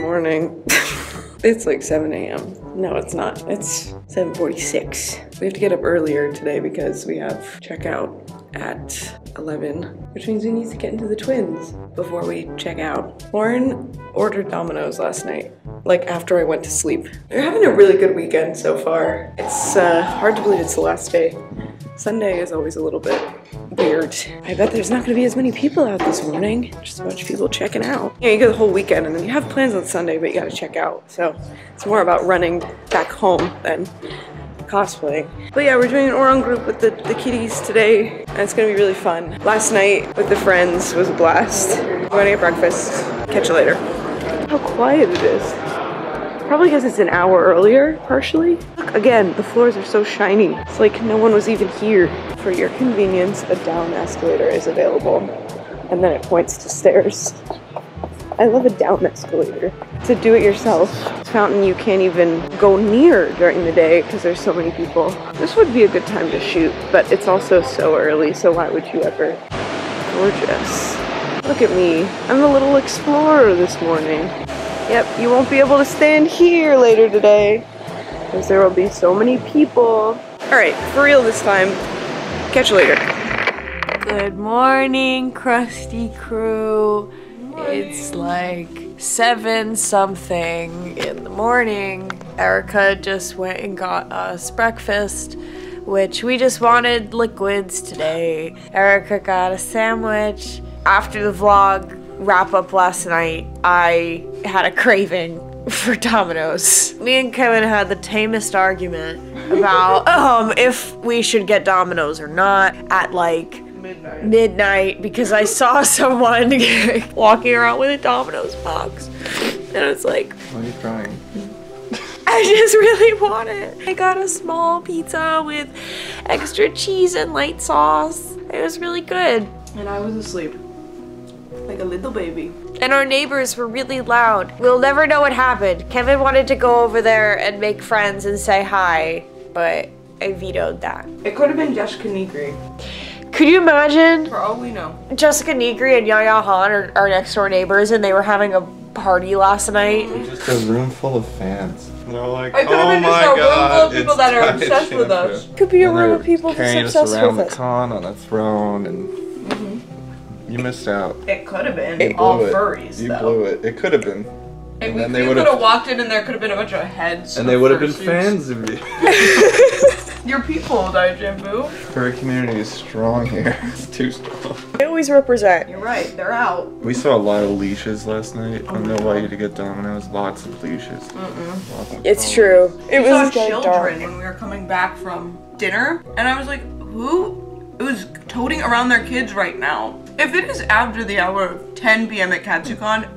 Morning. it's like 7 a.m. No, it's not. It's 7.46. We have to get up earlier today because we have checkout at 11, which means we need to get into the twins before we check out. Lauren ordered Domino's last night, like after I went to sleep. They're having a really good weekend so far. It's uh, hard to believe it's the last day. Sunday is always a little bit weird. I bet there's not gonna be as many people out this morning. Just a bunch of people checking out. Yeah, you go the whole weekend and then you have plans on Sunday, but you gotta check out. So it's more about running back home than cosplaying. But yeah, we're doing an Ouran group with the, the kitties today, and it's gonna be really fun. Last night with the friends was a blast. We're gonna get breakfast. Catch you later. How quiet it is. Probably because it's an hour earlier, partially. Look, again, the floors are so shiny. It's like no one was even here. For your convenience, a down escalator is available. And then it points to stairs. I love a down escalator. It's a do-it-yourself fountain you can't even go near during the day because there's so many people. This would be a good time to shoot, but it's also so early, so why would you ever? Gorgeous. Look at me. I'm a little explorer this morning. Yep, you won't be able to stand here later today because there will be so many people. All right, for real this time. Catch you later. Good morning, crusty crew. It's like seven something in the morning. Erica just went and got us breakfast, which we just wanted liquids today. Erica got a sandwich. After the vlog wrap up last night, I had a craving for Domino's. Me and Kevin had the tamest argument about um if we should get Domino's or not at like Midnight. midnight because I saw someone walking around with a Domino's box. And I was like, Why are you crying? I just really want it. I got a small pizza with extra cheese and light sauce. It was really good. And I was asleep. Like a little baby. And our neighbors were really loud. We'll never know what happened. Kevin wanted to go over there and make friends and say hi, but I vetoed that. It could have been Jessica Negri. Could you imagine For all we know. Jessica Negri and Yaya Han are our next door neighbors and they were having a party last night? Just a room full of fans. They're like, It could've oh been just my a room full god, of people it's that are obsessed with us. Could be a room they're of people that's carrying us obsessed around with the us. con on a throne, and. You missed out. It could have been You all blew it. furries, You though. blew it. It could have been. And And we then they could would've- walked in and there could have been a bunch of heads. And they would have been fursuits. fans of you. Your people, Diet Shampoo. Furry community is strong here. It's too strong. They always represent. You're right, they're out. We saw a lot of leashes last night on the way to get Domino's. Lots of leashes. Lots of It's followers. true. It We was like children dark. when we were coming back from dinner, and I was like, who is toting around their kids right now? If it is after the hour of 10 p.m. at Katsucon,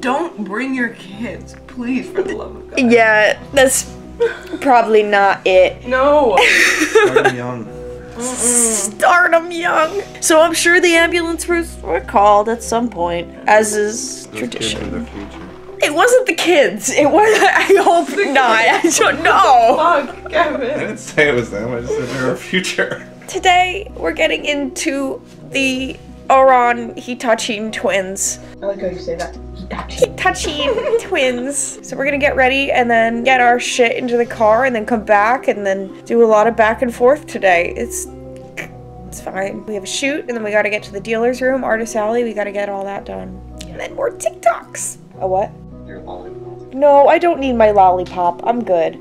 don't bring your kids, please, for the love of God. Yeah, that's probably not it. No. Start them young. Start 'em young. So I'm sure the ambulance was were called at some point, as is Those kids are tradition. the future. It wasn't the kids. It was. I hope not. I don't know. Fuck, I didn't say it was them. I just said they're our future. Today we're getting into the Ouran Hitachiin twins. I like how you say that. Hitachiin twins. So we're gonna get ready and then get our shit into the car and then come back and then do a lot of back and forth today. It's it's fine. We have a shoot and then we gotta get to the dealer's room, Artist Alley. We gotta get all that done. And then more TikToks. A what? No, I don't need my lollipop. I'm good.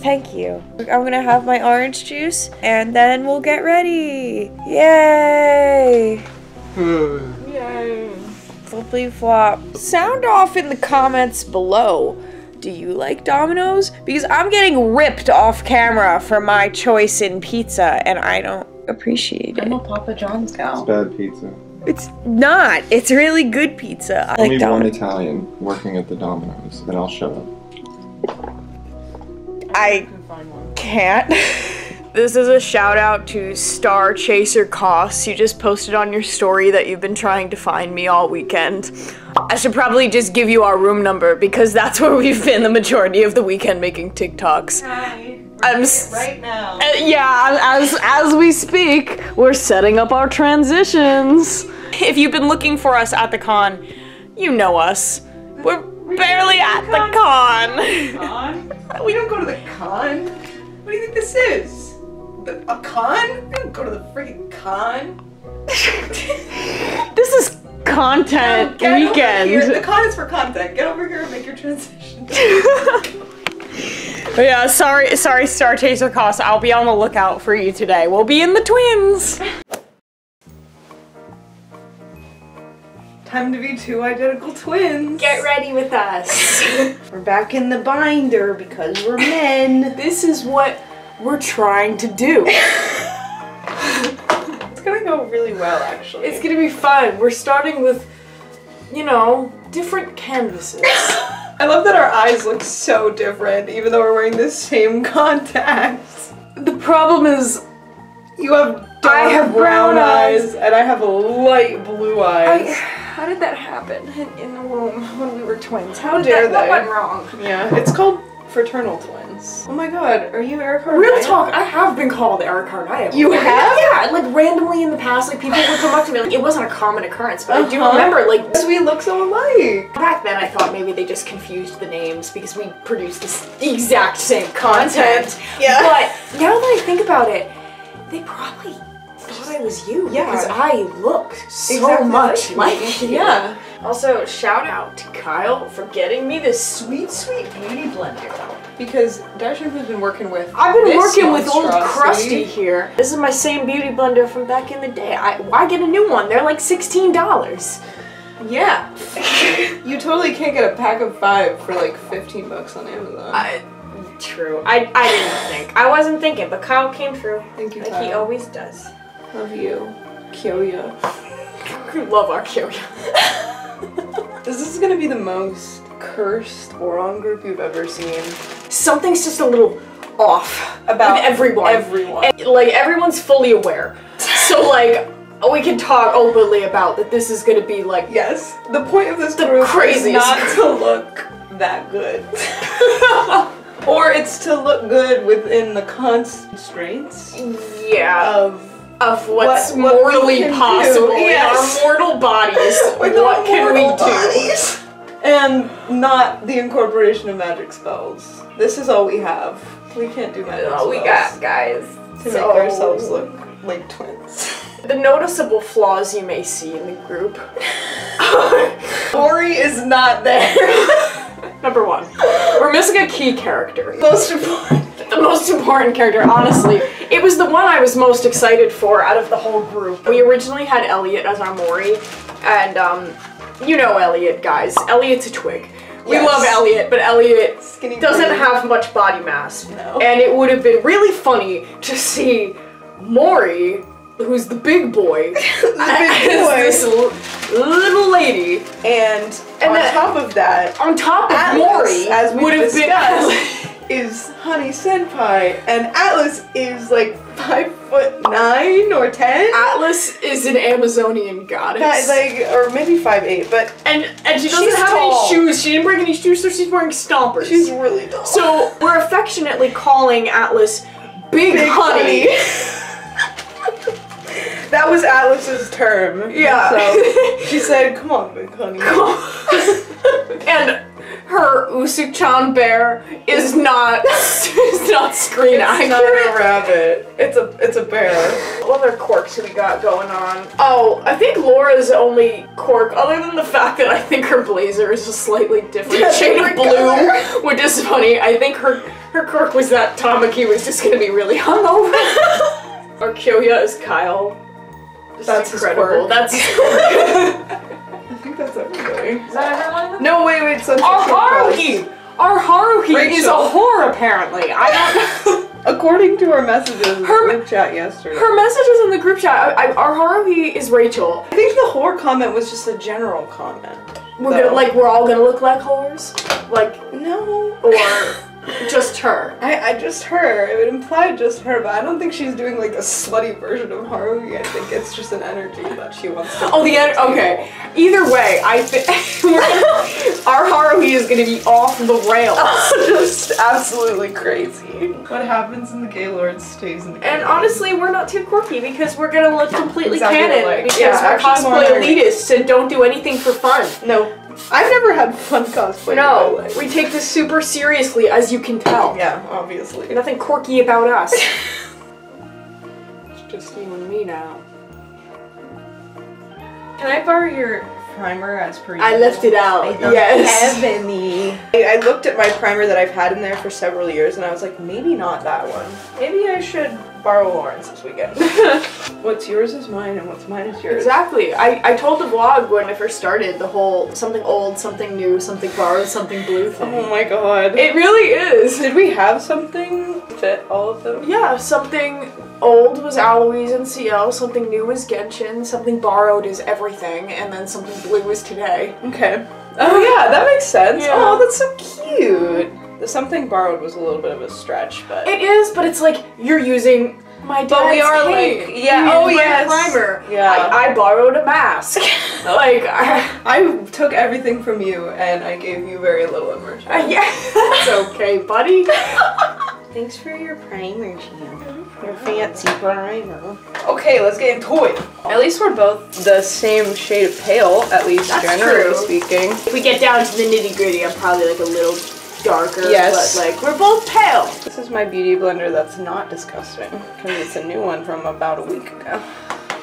Thank you. I'm gonna have my orange juice and then we'll get ready. Yay! Yay. Flippy flop. Sound off in the comments below. Do you like Domino's? Because I'm getting ripped off camera for my choice in pizza and I don't appreciate it. I'm it. a Papa John's gal. Bad pizza. It's not. It's really good pizza. I Only like one Domino's. Italian working at the Domino's, and I'll show up. I can find one. can't. This is a shout out to Star Chaser Costs. You just posted on your story that you've been trying to find me all weekend. I should probably just give you our room number because that's where we've been the majority of the weekend making TikToks. Hi. I'm s- right now. Uh, yeah, as as we speak, we're setting up our transitions. If you've been looking for us at the con, you know us. We're barely at the con. Con? We don't go to the con. What do you think this is? The, a con? We don't go to the freaking con. This is content Get over here. The con is for content. Get over here and make your transition. Yeah, sorry, sorry, Star Chaser Cost. I'll be on the lookout for you today. We'll be in the twins. Time to be two identical twins. Get ready with us. We're back in the binder because we're men. this is what we're trying to do. It's gonna go really well, actually. It's gonna be fun. We're starting with, you know, different canvases. I love that our eyes look so different, even though we're wearing the same contacts. the problem is, You have dark I have brown, brown eyes, eyes. and I have light blue I, eyes. How did that happen in, in the womb when we were twins? How How did dare that, they. What went wrong? Yeah, it's called fraternal twins. Oh my god, are you Eric Real talk, I have been called Erikarnaya. You have? Yeah, like randomly in the past, like people would come up to me. Like it wasn't a common occurrence, but I do Uh-huh. remember like Because we look so alike. back then I thought maybe they just confused the names because we produced this the exact same content. Yeah. But now that I think about it, they probably thought I was you Yeah. because I look so Exactly much like like you. Yeah. Also, shout out to Kyle for getting me this sweet, sweet beauty blender. Because Dashin has been working with. I've been working with old. Krusty here. This is my same beauty blender from back in the day. I, why get a new one? They're like $16. Yeah. you totally can't get a pack of five for like 15 bucks on Amazon. I, true. I, I didn't think. I wasn't thinking, but Kyle came through. Thank you, Like he always does. Love you. Kyoya. We love our Kyoya. This is gonna be the most cursed Boron group you've ever seen. Something's just a little off About everyone. everyone. And, like everyone's fully aware. So like we can talk openly about that this is gonna be like Yes, the point of this The group is not to look that good. or it's to look good within the constraints yeah of of what's What- what mortally possible yes. in our mortal bodies. with what our can we mortal do? bodies. And not the incorporation of magic spells. This is all we have. We can't do magic All spells we got, guys. to make ourselves look like twins. The noticeable flaws you may see in the group. Ori is not there. Number one, we're missing a key character. Most important. The most important character, honestly. It was the one I was most excited for out of the whole group. We originally had Elliot as our Mori, and um, you know Elliot, guys. Elliot's a twig. We Yes. love Elliot, but Elliot Skinny doesn't green. have much body mass. No. And it would have been really funny to see Mori, who's the big boy, as boy. this l- little lady. And, And on that- top of that, On top of Atlas, Mori, as would have discussed, is Honey Senpai, and Atlas is like five foot nine or ten. Atlas is an Amazonian goddess. That, like, or maybe five eight, but And and she doesn't have tall. any shoes. She didn't bring any shoes, so she's wearing stompers. she's really tall. so we're affectionately calling Atlas Big, Big Honey. that was Atlas's term. Yeah. So she said, "Come on, big honey." and her Usa-chan bear is not is not screen It's not a rabbit. It's a it's a bear. What other quirks we got going on? Oh, I think Laura's only quirk, other than the fact that I think her blazer is a slightly different shade of blue, which is funny. I think her her quirk was that Tamaki was just gonna be really hungover. Or Kyoya is Kyle. That's incredible. That's everybody. is that everyone? No, wait, wait. So Our Haruhi! Our Haruhi is a whore apparently. I don't According to our messages in the Her- group chat yesterday, Her messages in the group chat, I, I, our Haruhi is Rachel. I think the whore comment was just a general comment. We're though. gonna like we're all gonna look like whores? Like No. or just her. I, I just her. It would imply just her, but I don't think she's doing like a slutty version of Haruhi. I think it's just an energy that she wants to. Oh, the end. Okay. Either way, I think our Haruhi is gonna be off the rails. just absolutely crazy. What happens in the Gaylord stays in the Gaylord. And honestly, we're not too quirky because we're gonna look completely Exactly canon alike. because Yeah, we're actually cosplay more- elitists and don't do anything for fun. no, I've never had fun cosplay. No, in my life. we take this super seriously, as you can tell. Yeah, obviously. Nothing quirky about us. it's just you and me now. Can I borrow your primer as per I usual? left it out. I yes. have any. I, I looked at my primer that I've had in there for several years and I was like, maybe not that one. Maybe I should borrow Lauren's this weekend. what's yours is mine and what's mine is yours. Exactly. I, I told the vlog when I first started the whole something old, something new, something borrowed, something blue oh thing. Oh my god. It really is. Did we have something fit all of them? Yeah, something old was Aloys and CL, something new was Genshin, something borrowed is everything, and then something blue is today. Okay. Oh yeah, that makes sense. Yeah. Oh, that's so cute. The something borrowed was a little bit of a stretch, but It is, but it's like you're using my dad's But we are, cape. like- yeah, oh, used my yes. primer. Yeah. I, I borrowed a mask. like, I, I took everything from you and I gave you very little immersion. Uh, yeah, it's okay, buddy. Thanks for your primer, Jim. Your fancy primer. Okay, let's get into it. At least we're both the same shade of pale, at least That's generally true. speaking. If we get down to the nitty gritty, I'm probably like a little darker. Yes. But like, we're both pale. This is my beauty blender that's not disgusting because it's a new one from about a week ago.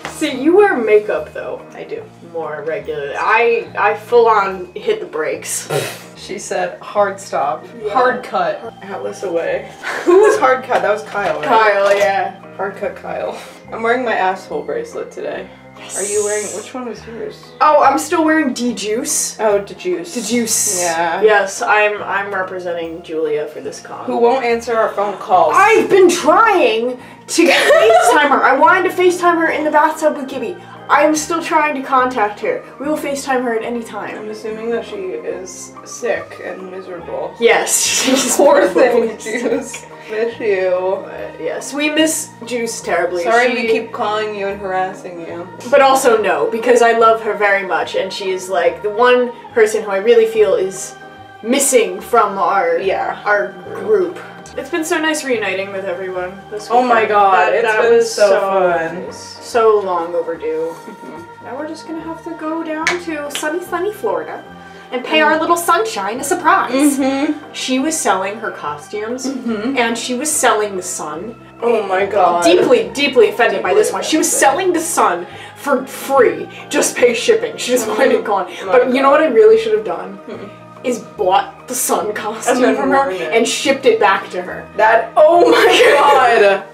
See, you wear makeup though. I do. More regularly. I I full on hit the brakes. She said hard stop, Yeah. hard cut. Atlas away. Who was hard cut? That was Kyle, right? Kyle, yeah. Hard cut Kyle. I'm wearing my asshole bracelet today. Are you wearing? Which one was yours? Oh, I'm still wearing D Juice. Oh, the juice. The Juice. Yeah. Yes, I'm I'm representing Julia for this con. Who won't answer our phone calls? I've been trying to FaceTime her. I wanted to FaceTime her in the bathtub with Gibby. I'm still trying to contact her. We will FaceTime her at any time. I'm assuming that she is sick and miserable. Yes, she's Poor thing, Juice. Miss you. But yes, we miss Juice terribly. Sorry She- we keep calling you and harassing you. But also no, because I love her very much, and she is like the one person who I really feel is missing from our Yeah. our group. It's been so nice reuniting with everyone this Oh my. God, it's been so fun. So long overdue. Mm-hmm. Now we're just gonna have to go down to sunny, sunny Florida and pay our little sunshine a surprise. Mm-hmm. She was selling her costumes, and she was selling the sun. Oh my god. Deeply, deeply offended by Deeply this one. She was selling the sun for free, just pay shipping. She just wanted it gone. But you know what I really should have done? Is bought the sun costume from her it. and shipped it back to her. That. Oh my god.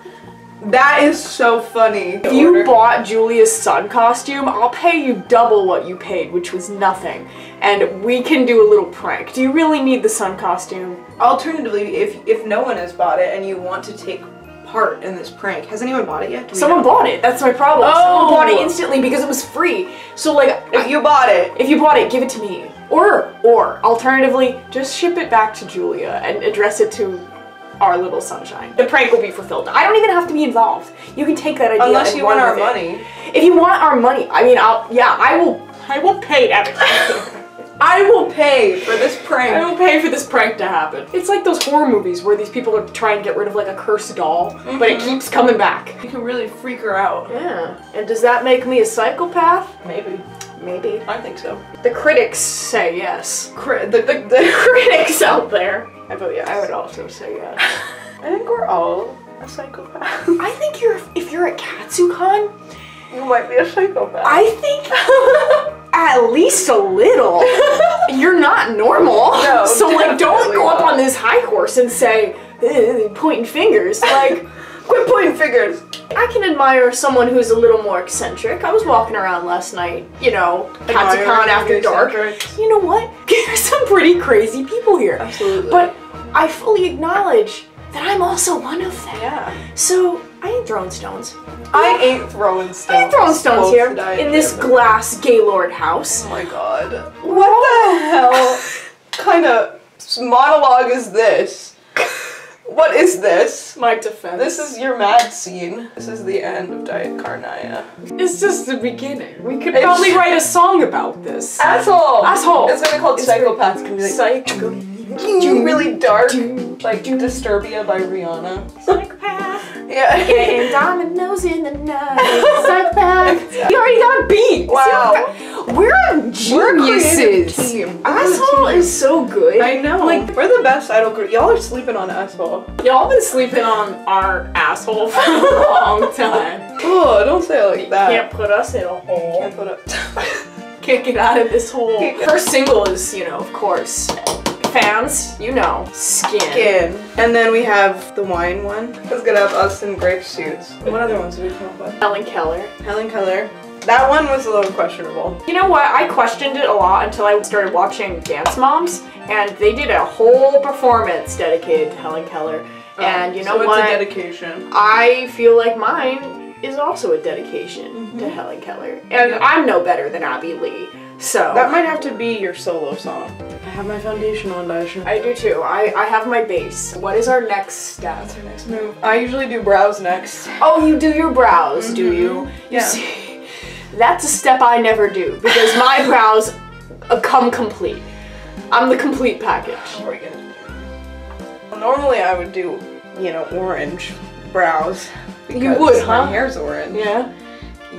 That is so funny. If you bought Julia's sun costume, I'll pay you double what you paid, which was nothing. And we can do a little prank. Do you really need the sun costume? Alternatively, if if no one has bought it and you want to take part in this prank, has anyone bought it yet? Someone know? bought it. That's my problem. Oh. Someone bought it oh. instantly because it was free. So like, If you bought it, if you bought it, give it to me. Or, or alternatively, just ship it back to Julia and address it to our little sunshine. The prank will be fulfilled. I don't even have to be involved. You can take that idea. unless you want our with it. money, If you want our money, I mean, I'll yeah, I will. I will pay everything. I will pay for this prank. I will pay for this prank to happen. It's like those horror movies where these people are trying to get rid of like a cursed doll, but it mm-hmm. keeps coming back. You can really freak her out. Yeah. And does that make me a psychopath? Maybe. Maybe. I think so. The critics say yes. Cri- the, the, The critics out there. I vote yes. I would also say yes. I think we're all a psychopath. I think you're if you're at Katsucon, you might be a psychopath. I think at least a little. You're not normal. No, so like don't go up on this high horse and say "Eh," pointing fingers. Like Quit pointing fingers. I can admire someone who's a little more eccentric. I was walking around last night, you know, Katsucon after dark. eccentrics. You know what? There's some pretty crazy people here. Absolutely. But I fully acknowledge that I'm also one of them. yeah. So I ain't throwing stones. I ain't throwing stones. I ain't throwing stones Both here in this glass Gaylord house. Oh my god. What the hell kind of monologue is this? What is this? My defense. This is your mad scene. This is the end of DietKarnaya. It's just the beginning. We could It's- probably write a song about this. Asshole! Asshole. It's gonna be called It's Psychopaths. Gonna be like Psycho. really dark, like Disturbia by Rihanna. Psychopath. Yeah. Getting dominoes in the night. Psychopath. You already got a beat. Wow. We're a We're a team. Asshole We're a team. is so good. I know. Like we're the best idol group. Y'all are sleeping on asshole. y'all been sleeping on our asshole for a long time. Oh, don't say it like that. Can't put us in a hole. Can't put up. Can't get out of this hole. Can't First single is, you know, of course, fans, you know, skin. Skin. And then we have the wine one. It's gonna have us in grape suits. What other ones did we come up with? Helen Keller. Helen Keller. That one was a little questionable. You know what? I questioned it a lot until I started watching Dance Moms, and they did a whole performance dedicated to Helen Keller. Um, and you know so what? It's a dedication. I feel like mine is also a dedication to Helen Keller. And I'm no better than Abby Lee. So That might have to be your solo song. I have my foundation on, Daisha. I do too. I, I have my base. What is our next step? That's our next move. I usually do brows next. Oh, you do your brows, do you? You Yeah. see, that's a step I never do because my brows uh, come complete. I'm the complete package. What are we gonna do? Normally I would do, you know, orange brows. Because would, huh? My hair's orange. Yeah,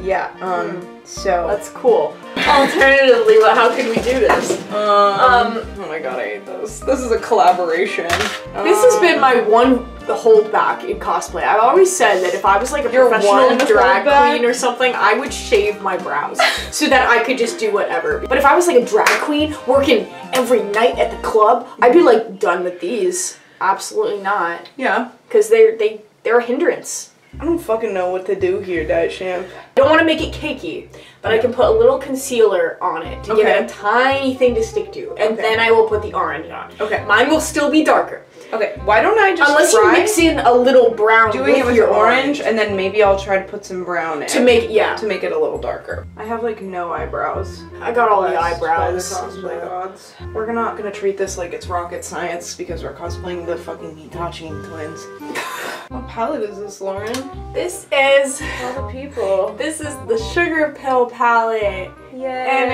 Yeah. Um. So. that's cool. Alternatively, how could we do this? Um, oh my god, I hate this. This is a collaboration. This has been my one holdback in cosplay. I've always said that if I was like a professional one drag holdback? queen or something, I would shave my brows so that I could just do whatever. But if I was like a drag queen working every night at the club, I'd be like done with these. Absolutely not, Yeah. because they're they they're a hindrance. I don't fucking know what to do here, Diet Champ. I don't want to make it cakey, but I can put a little concealer on it to give it a tiny thing to stick to, and Okay. then I will put the orange on. Okay. Mine will still be darker. Okay, why don't I just Unless try you mix in a little brown doing it with your your orange, and then maybe I'll try to put some brown in to make yeah. to make it a little darker. I have like no eyebrows. I got all the eyebrows. cosplay gods. We're not gonna treat this like it's rocket science because we're cosplaying the fucking Hitachi twins. what palette is this, Lauren? This is All the people. this is the Sugar Pill palette, Yay. and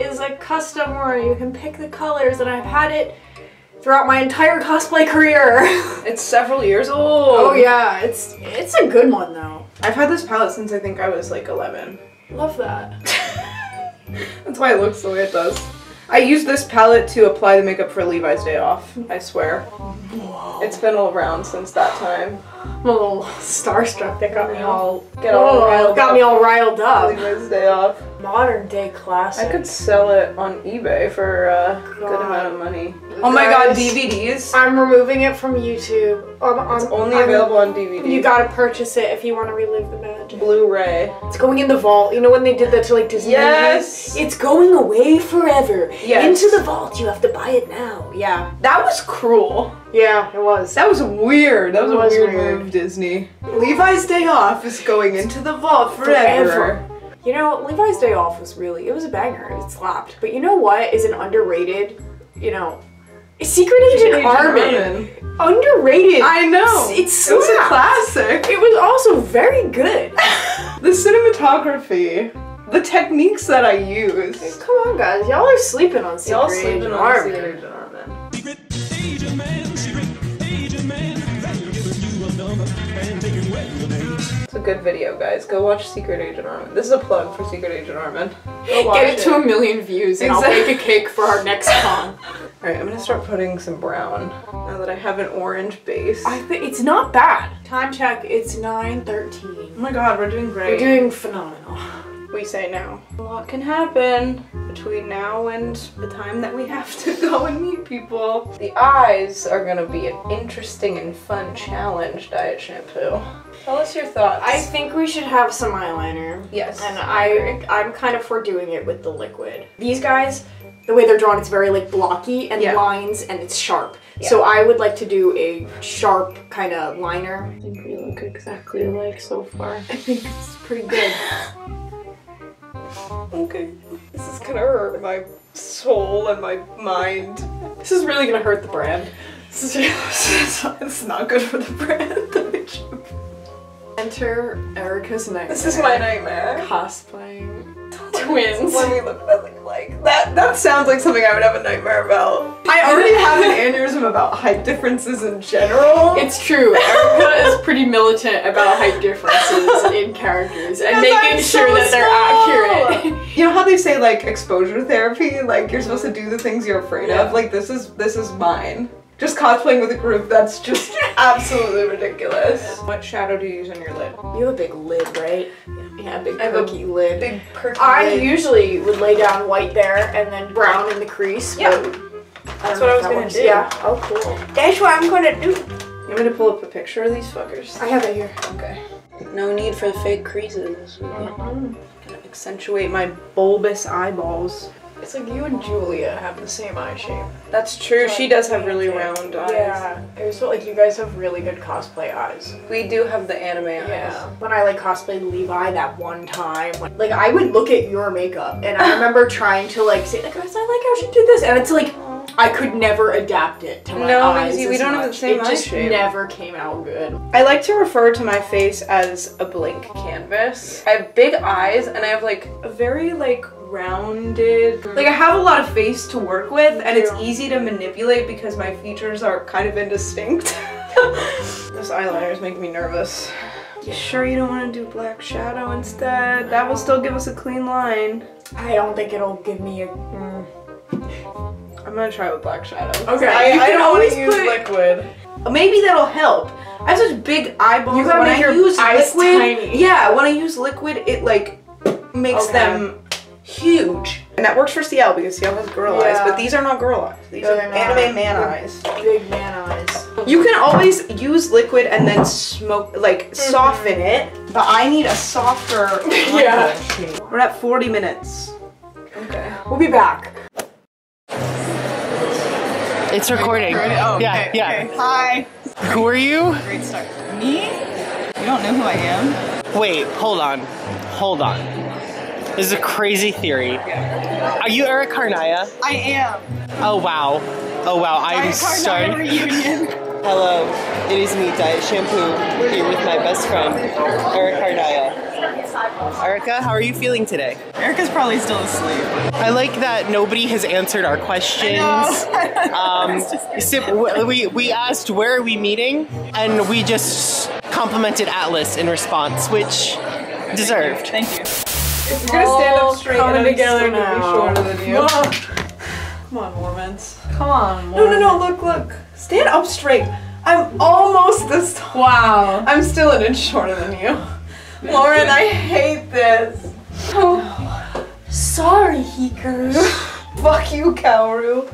it is a custom where you can pick the colors, and I've had it throughout my entire cosplay career. It's several years old. oh yeah, it's it's a good one though. I've had this palette since I think I was like 11. Love that. That's why it looks the way it does. I used this palette to apply the makeup for Levi's Day Off, I swear. It's been all around since that time. I'm a little starstruck. That got me all Get all oh, riled got up. me all riled up. Levi's Day Off. Modern day classic. I could sell it on eBay for a good amount of money. Oh my god, DVDs. I'm removing it from YouTube. Um, I'm, It's only I'm- available on DVD. You gotta purchase it if you want to relive the magic. Blu-ray. It's going in the vault. You know when they did that to like Disney? Yes. movies? It's going away forever. Yes. Into the vault. You have to buy it now. Yeah. That was cruel. Yeah, it was. That was weird. That was, was a weird, weird. move, Disney. Levi's Day Off is going into the vault forever. Forever. You know, Levi's Day Off was really, it was a banger. It slapped. But you know what is an underrated, you know, Secret Agent, Agent Armin. Underrated. I know. It's it was a classic. It was also very good. The cinematography, the techniques that I use. Come on, guys. Y'all are sleeping on Secret Y'all Agent sleeping on Armin. Secret Agent Armin. Secret agent man, a good video, guys. Go watch Secret Agent Armin. This is a plug for Secret Agent Armin. Go watch Get it to a million views and I'll Exactly. bake a cake for our next con. Alright, I'm gonna start putting some brown now that I have an orange base. I think it's not bad. Time check, it's 9.13. oh my god, we're doing great. We're doing phenomenal. We say now. A lot can happen between now and the time that we have to go and meet people. The eyes are gonna be an interesting and fun challenge, Diet Shampoo. Tell us your thoughts. I think we should have some eyeliner. yes. And I, I'm kind of for doing it with the liquid. These guys, the way they're drawn, it's very like blocky and Yeah. lines and it's sharp. Yeah. So I would like to do a sharp kind of liner. I think we look exactly alike so far. I think it's pretty good. Okay. This is gonna hurt my soul and my mind. This is really gonna hurt the brand. This is, it's not good for the brand. Enter Erica's nightmare. This is my nightmare. cosplaying. Twins. when we look nothing like that. That sounds like something I would have a nightmare about. I already have an aneurysm about height differences in general. It's true. Erica is pretty militant about height differences in characters and making I'm sure that they're small. accurate. You know how they say like exposure therapy, like you're supposed to do the things you're afraid Yeah. of. Like this is this is mine. Just cosplaying with a group that's just absolutely ridiculous. What shadow do you use on your lid? You have a big lid, right? Yeah, big I have a perky lid. Big perky I lid. usually would lay down white there and then brown in the crease. Yeah. but That's what I was that gonna works. do. Yeah. Oh, cool. That's what I'm gonna do. You want me to pull up a picture of these fuckers? I have it here. Okay. No need for the fake creases. Gonna accentuate my bulbous eyeballs. It's like you and Julia have the same eye shape. That's true. She does have really round eyes. Yeah. I just felt like you guys have really good cosplay eyes. We do have the anime eyes. Yeah. When I like cosplayed Levi that one time, like I would look at your makeup and I remember trying to like say like I was like how she did this and it's like I could never adapt it to my No, eyes. because we don't have the much. same It eye just shape. never came out good. I like to refer to my face as a blank canvas. I have big eyes and I have like a very like rounded like I have a lot of face to work with and it's easy to manipulate because my features are kind of indistinct. this eyeliner is making me nervous. You sure you don't want to do black shadow instead? That will still give us a clean line. I don't think it'll give me a. Mm. I'm gonna try with black shadow. Okay, I, you I can don't want always to use put- liquid. Maybe that'll help. I have such big eyeballs. You gotta when make I your use eyes liquid, tiny. yeah, when I use liquid, it like makes Okay. them huge. And that works for CL because CL has girl eyes, but these are not girl eyes. These They're are not. anime man eyes. Big man eyes. You can always use liquid and then smoke, like mm-hmm. soften it. But I need a softer. Yeah. We're at 40 minutes. Okay. We'll be back. It's recording. Oh, yeah, okay, yeah. okay. Hi. Who are you? Great start. Me? You don't know who I am? Wait, hold on. Hold on. This is a crazy theory. Are you Erikarnaya? I am. Oh wow. Oh wow, I'm sorry. reunion. Hello, it is me, Diet Shampoo, here with my best friend, Erikarnaya. Erica, how are you feeling today? Erica's probably still asleep. I like that nobody has answered our questions. Um, we, we asked where are we meeting, and we just complimented Atlas in response, which deserved. Thank you. You're gonna stand up straight and I'm together still gonna be now. shorter than you. Come on, Mormons. Come on, No, no, no, look, look. Stand up straight. I'm almost this tall. Wow. I'm still an inch shorter than you. Lauren, I hate this. Oh. Sorry, Heekers. Fuck you, Kaoru.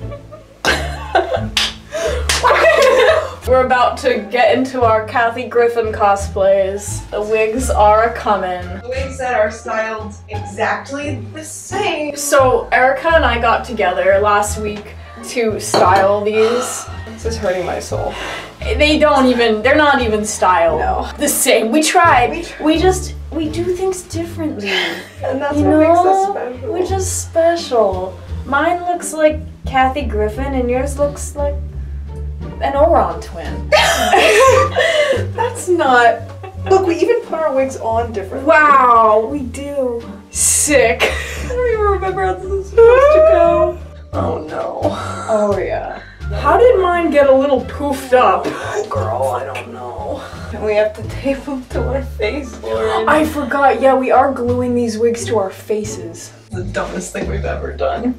We're about to get into our Kathy Griffin cosplays. The wigs are a coming. The wigs that are styled exactly the same. So Erica and I got together last week to style these. This is hurting my soul. They don't even, they're not even styled No. the same. We tried. We We, just, we do things differently. And that's you what makes us know? special. We're just special. Mine looks like Kathy Griffin and yours looks like an Ouran twin. That's not. Look, we even put our wigs on differently. wow, we do. Sick. I don't even remember how this is supposed to go. Oh no. Oh yeah. How did mine get a little poofed up? Oh girl, I don't know. And we have to tape them to our face, Lauren. I forgot. Yeah, we are gluing these wigs to our faces. the dumbest thing we've ever done.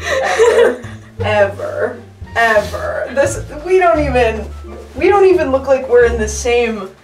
Ever. ever. Ever. This we don't even we don't even look like we're in the same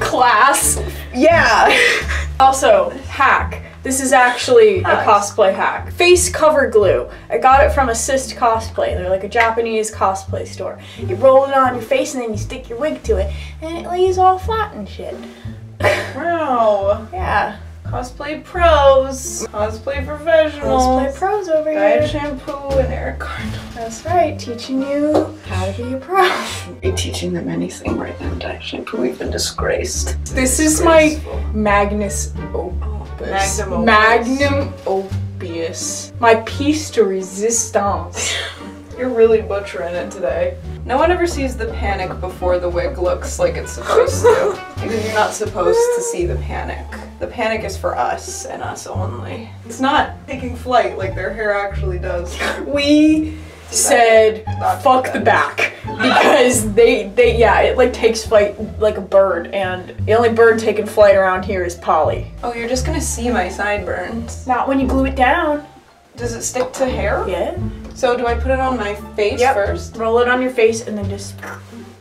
Class. Yeah. Also, hack. This is actually a cosplay hack. Face cover glue. I got it from Assist Cosplay. They're like a Japanese cosplay store. You roll it on your face and then you stick your wig to it, and it lays all flat and shit. wow. Yeah. Cosplay pros. Cosplay professionals. Cosplay pros over Diet here. shampoo and Eric Cardinal. That's right, teaching you how to be a pro. Be teaching them anything right now, Diet shampoo. We've been disgraced. This is my Magnus Opus. Magnum opus. Magnum Opus. My piece de resistance. You're really butchering it today. No one ever sees the panic before the wig looks like it's supposed to. because you're not supposed to see the panic. The panic is for us and us only. It's not taking flight like their hair actually does. We said fuck the back because they they yeah it like takes flight like a bird and the only bird taking flight around here is Polly. Oh, you're just gonna see my sideburns. Not when you glue it down. Does it stick to hair? Yeah. So do I put it on my face Yep. first? Roll it on your face and then just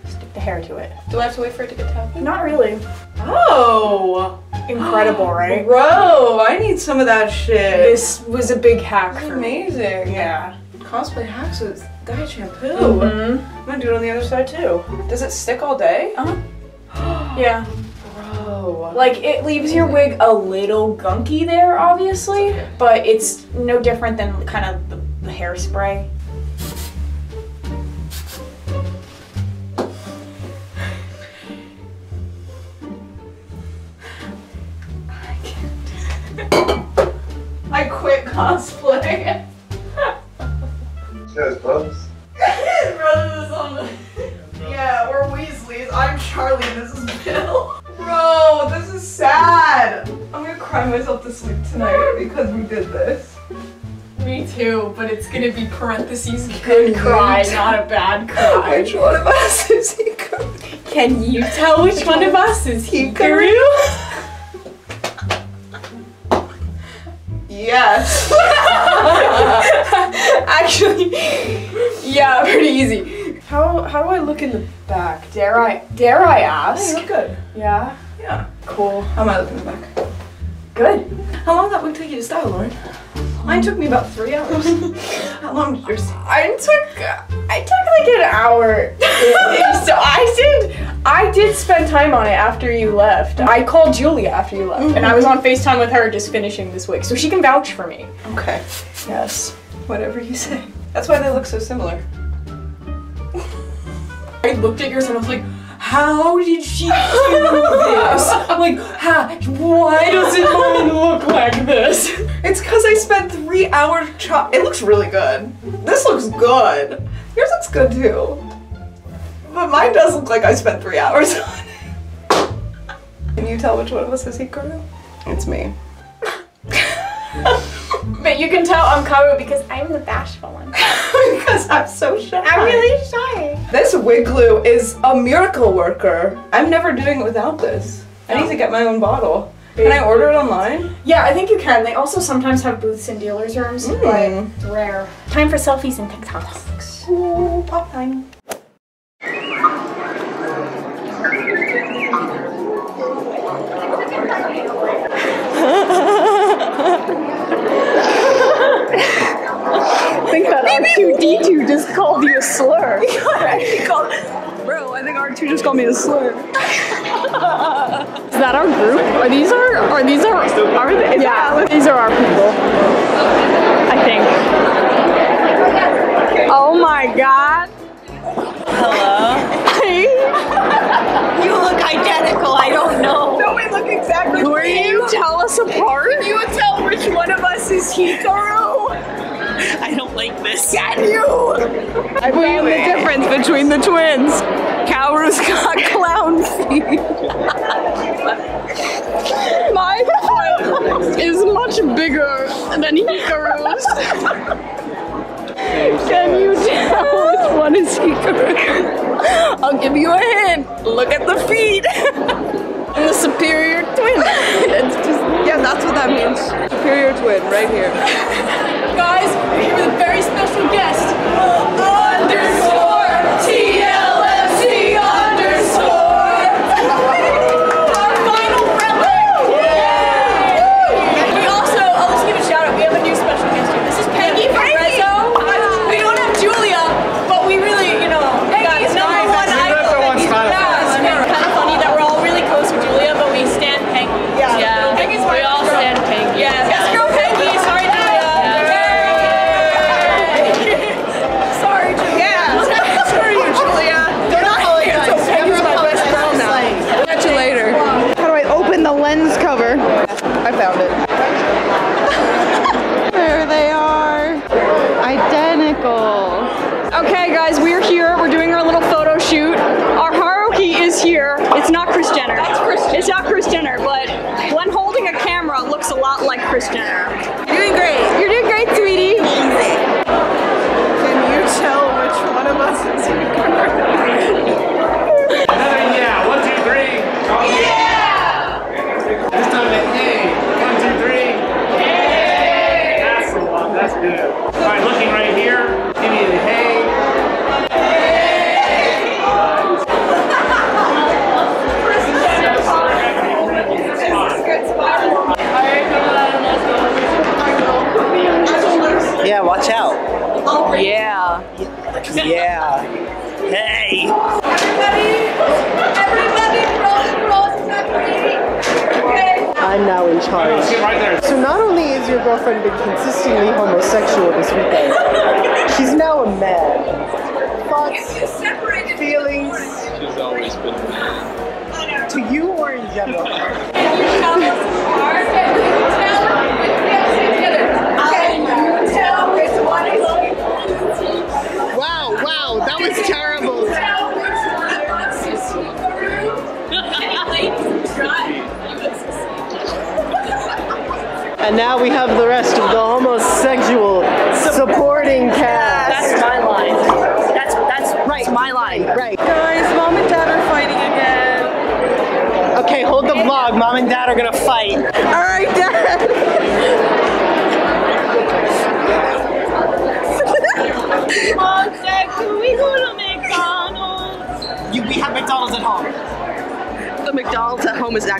stick the hair to it. Do I have to wait for it to get tapped? Not really. Oh! Incredible, right? Bro, I need some of that shit. This was a big hack for me. amazing. Yeah. Cosplay hacks with dye shampoo. Mm -hmm. I'm gonna do it on the other side too. Does it stick all day? Huh? Yeah. Bro. Like it leaves your wig a little gunky there, obviously, but it's no different than kind of the, the hairspray. I quit cosplay. guys bugs? Brothers on the. Yeah, we're Weasleys. I'm Charlie. And this is Bill. Bro, this is sad. I'm gonna cry myself to sleep tonight because we did this. Me too, but it's gonna be parentheses good cry, not a bad cry. Which one of us is he? Can you tell which one of us is Hikaru? Yes. Actually, yeah, pretty easy. How how do I look in the back? Dare I dare I ask? look good. Yeah. Yeah. Cool. How am I looking in the back? Good. How long did that wig take you to style, Lauren? Mine took me about three hours. How long did yours take? I took I took like an hour. so I did I did spend time on it after you left. I called Julia after you left, and I was on mm-hmm. FaceTime with her just finishing this wig, so she can vouch for me. Okay. Yes. Whatever you say. That's why they look so similar. I looked at yours and I was like, how did she do this? I'm like, ha, why doesn't mine look like this? It's because I spent three hours. It looks really good. This looks good. Yours looks good too. But mine does look like I spent three hours on it. Can you tell which one of us is Hikaru? It's me. But you can tell I'm Karu because I'm the bashful one. because I'm so shy. I'm really shy. This wig glue is a miracle worker. I'm never doing it without this. I need to get my own bottle. Can I order it online? Yeah, I think you can. They also sometimes have booths in dealers' rooms, Mm. but it's rare. Time for selfies and TikToks. Ooh, pop time. Think that R2D2 just called you a slur. Bro, I think R2 just called me a slur. Is that our group? Are these our? Are these our? Are they? Yeah, these are our people. I think. Oh my god. Hello? Hey. You look identical. I don't know. Don't we look exactly Who are you? Tell us apart. Can you tell which one of us is Hikaru? I don't like this. Can you? I found the difference between the twins. Kaoru's got clown feet. My foot is much bigger than Hikaru's. Can you tell which one is Hikaru? I'll give you a hint. Look at the feet. I'm the superior twin. It's just Yeah, that's what that means. Superior twin, right here. Guys, we're here with a very special guest. Underscore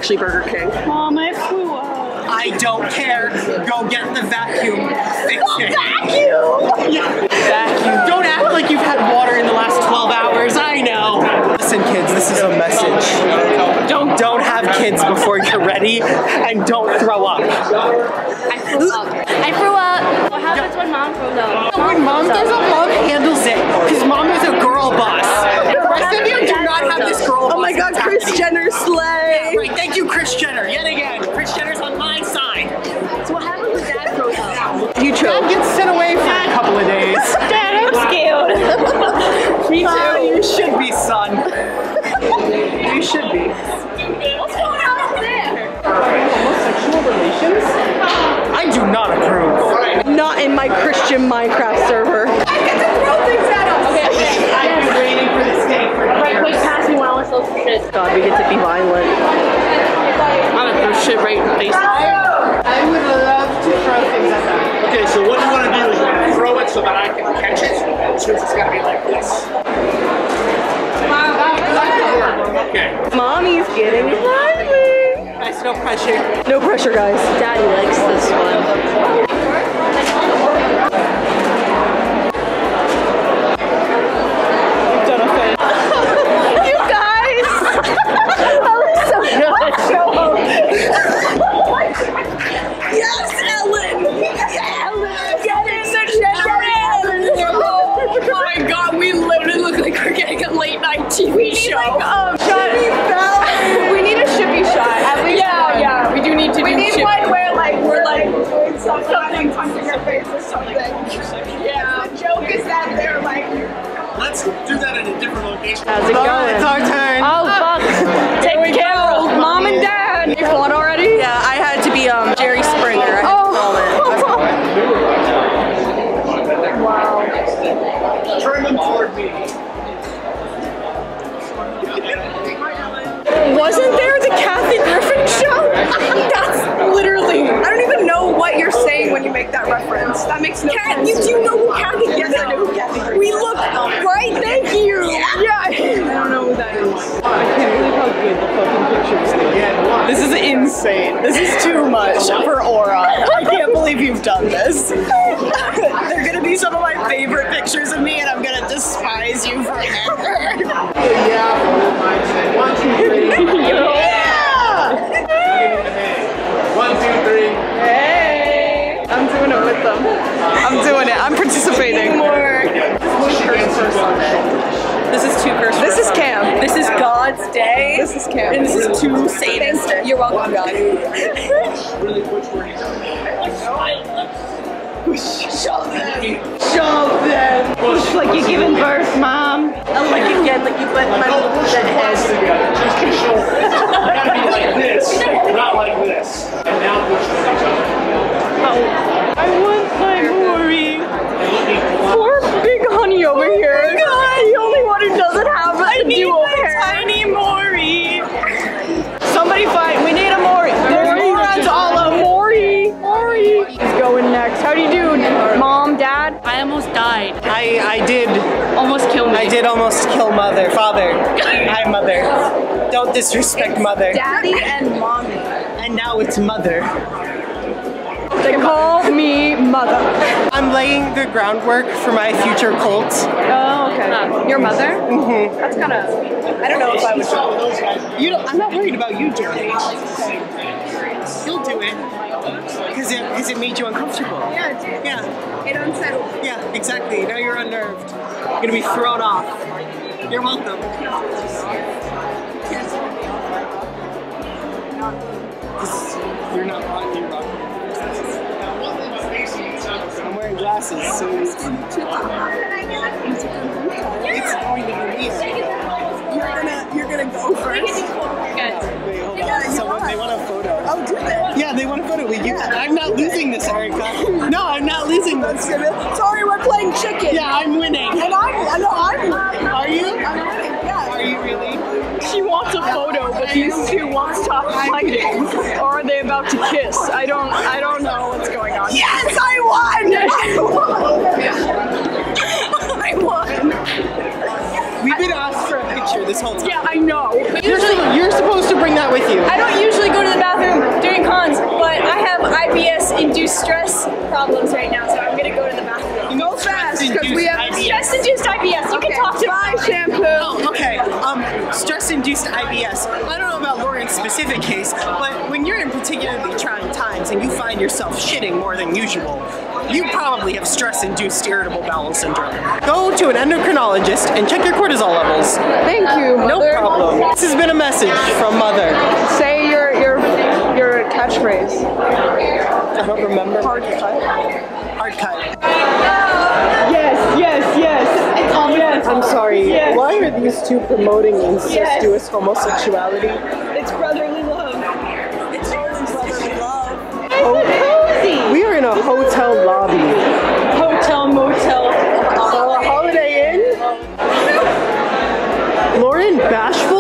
actually Burger King. Mom, I threw up. I don't care. Go get the vacuum. Fix it. Vacuum. Yeah. Vacuum. Don't act like you've had water in the last 12 hours. I know. Listen, kids, this is a message. Don't don't have kids before you're ready, and don't throw up. I threw up. I threw up. What happens when mom throws up? When mom throws up, mom handles it. Because mom is a girl boss. The rest of you do not have this girl oh boss. Oh my God, Kris mentality. Jenner Kris Jenner, yet again. Kris Jenner's on my side. So what happened when dad throws up? You Dad chose. gets sent away for a couple of days. Dad, I'm scared. Me too. you should be, son. you should be. What's going on up there? Homosexual relations? I do not approve. Not in my Christian Minecraft server. I get to throw things at us. Okay, okay. I've been waiting for this day for years. Right, quick, years. pass me while I still some shit. God, we get to be violent. I'm gonna throw shit right in the face. I would love to throw things at them. Okay, so what do you want to do is throw it so that I can catch it, since it's got to be like this. Okay. Mommy's getting lively. Guys, no pressure. No pressure, guys. Daddy likes this one. TV show. Um, Shippy Valley. We need a shippy shot. At least yeah, one. yeah, we do need to We do need shit. one where like we're like doing something, something touching your face or something. Yeah. the joke is that they're like. Let's do that in a different location. How's it It's our turn. That's literally. I don't even know what you're saying when you make that reference. That makes no Kat, sense. You do know who Kathy Griffin Yes, I know who Kathy Griffin We look right. Thank you. Yeah. I don't know who that is. I can't believe how good the fucking pictures look. This is insane. This is too much for Aura. I can't believe you've done this. They're gonna be some of my favorite pictures of me, This is Cam. And this is too sadistic. You're welcome, God. Really push where he's Shove them. Shove them. Push like you're giving birth, mom. Oh, like again, like you put my Don't push together, just your shoulders. You gotta be like this, not like this. And now push them each other. Oh. I want my Mori. And Poor big honey over here. My God, the only one who doesn't have a dual hair. Tiny Mori. Somebody fight. We need a Mori. There's morons all over. Mori. Mori. He's going next. How do you do, mom, dad? I almost died. I I did. Almost kill me. I did almost kill mother, father. Hi, mother. Don't disrespect mother. Daddy and mommy. And now it's mother. They call me mother. I'm laying the groundwork for my future cult. Oh, okay. Your mother? Mm-hmm. That's kind of. I don't know if I would. You don't, I'm not worried about you, Jordy. You'll do it. Because it, cause it made you uncomfortable. Yeah, it did. Yeah. It unsettled. Yeah, exactly. Now you're unnerved. You're gonna be thrown off. You're welcome. You're not on Glasses, so it's, going to be weird. You're gonna, you're gonna go first. Wait. Someone, they want a photo. Oh, do they? Yeah, they want a photo We, you. I'm not losing this, Erica. No, I'm not losing this. Sorry, we're playing chicken. Yeah, I'm winning. And I'm, I know I'm. Are you? I'm winning. Yeah. Are you really? She wants a photo, but these two won't stop fighting. Or are they about to kiss? For this whole time. Yeah, I know. You're, you're supposed to bring that with you. I don't usually go to the bathroom during cons, but I have IBS-induced stress problems right now, so I'm gonna go to the bathroom. Go fast, because we have Stress-induced IBS. You can talk to Bye, shampoo. Oh, okay. Um, stress-induced IBS. I don't know about Lauren's specific case, but when you're in particularly trying times and you find yourself shitting more than usual, you probably have stress-induced irritable bowel syndrome. Go to an endocrinologist and check your cortisol levels. Thank you, No problem. This has been a message from Mother. Say your your your catchphrase. I don't remember. Hard cut. Hard cut. Yes, yes, yes. It's all yes. I'm sorry. Yes. Why are these two promoting incestuous homosexuality? It's brotherly in a hotel lobby. Hotel, motel. Uh, Holiday Inn? Lauren Bashful?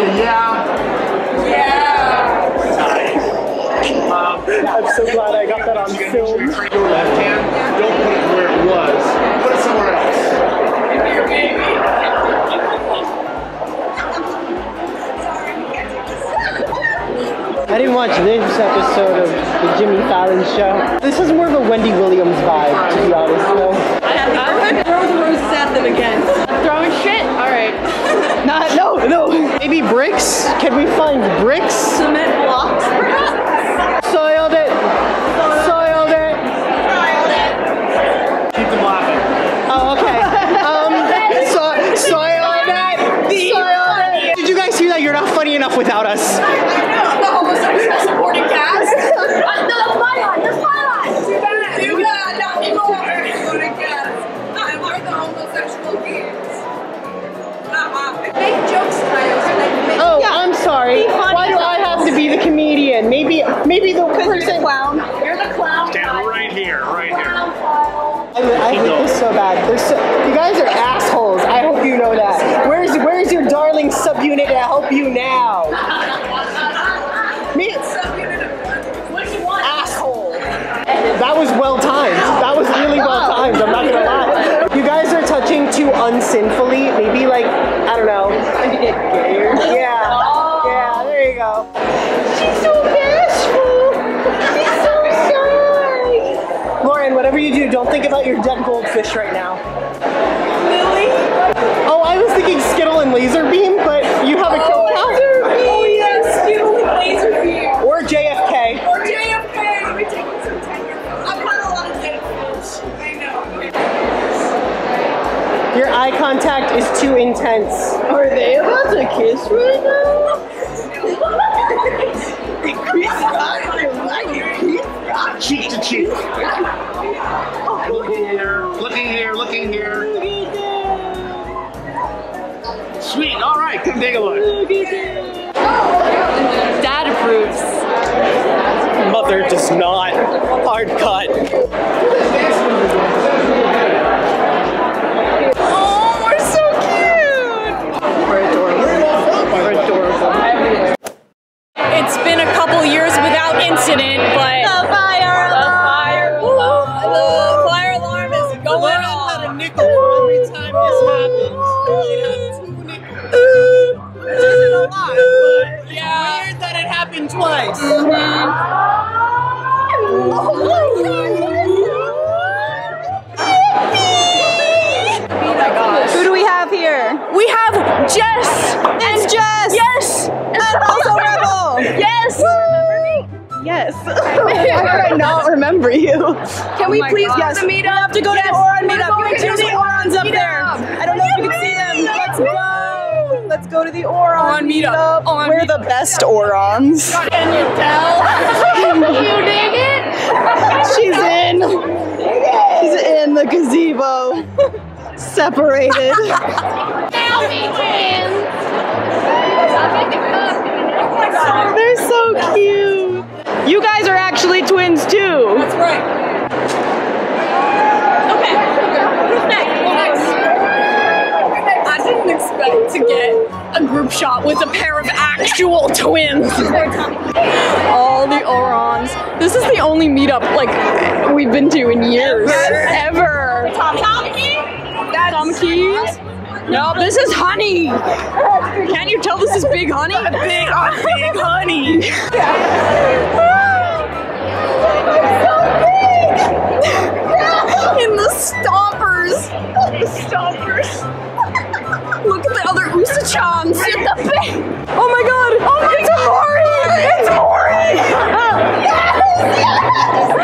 Give yeah. Yeah. Um, I'm so glad I got that on film. Your left hand, don't put it where it was. Put it somewhere else. I didn't watch this episode of the Jimmy Fallon show. This is more of a Wendy Williams vibe, to be honest, though. I'm gonna throw the roses at them again. Throwing shit? Alright. Not, no, no. Maybe bricks? Can we find bricks? Cement blocks, Maybe, the person. Clown. Whatever you do, don't think about your dead goldfish right now. Lily? Oh, I was thinking Skittle and Laser Beam, but you have a oh, kill now. Oh, yeah, Skittle and Laser Beam. Or JFK. Or JFK! We're taking some tenure. I've had a lot of dead goldfish. I know. Your eye contact is too intense. Are they about to kiss right now? Here, looking here. Sweet, alright, come take a look. Dad approves. Mother does not. Hard cut. Oh, we're so cute. We're adorable. We're adorable. It's been a couple years without incident, but Yes. Why do I not remember you? Can we oh please go Yes. to the meetup? We have to go to the Yes. Ouran We're meetup. going Give me to two the Ourans up there. I don't know if you can see them. Let's go. Let's go to the Ouran, Ouran meetup. Ouran We're the best Ourans. Can you tell? you dig it? She's in. She's in the gazebo. Separated. Now we can. They're so cute. You guys are actually twins too. That's right. Okay. Who's next? Who's next? I didn't expect to get a group shot with a pair of actual twins. All the Ourans. This is the only meetup like we've been to in years. Ever. Tom, Tamaki? Tom Keys? No, this is honey. Can you tell this is big honey? Big, uh, big honey. In the stompers. The stompers. Look at the other Usa-chans. At the big. Oh my god. Oh, it's Mori. It's Mori. All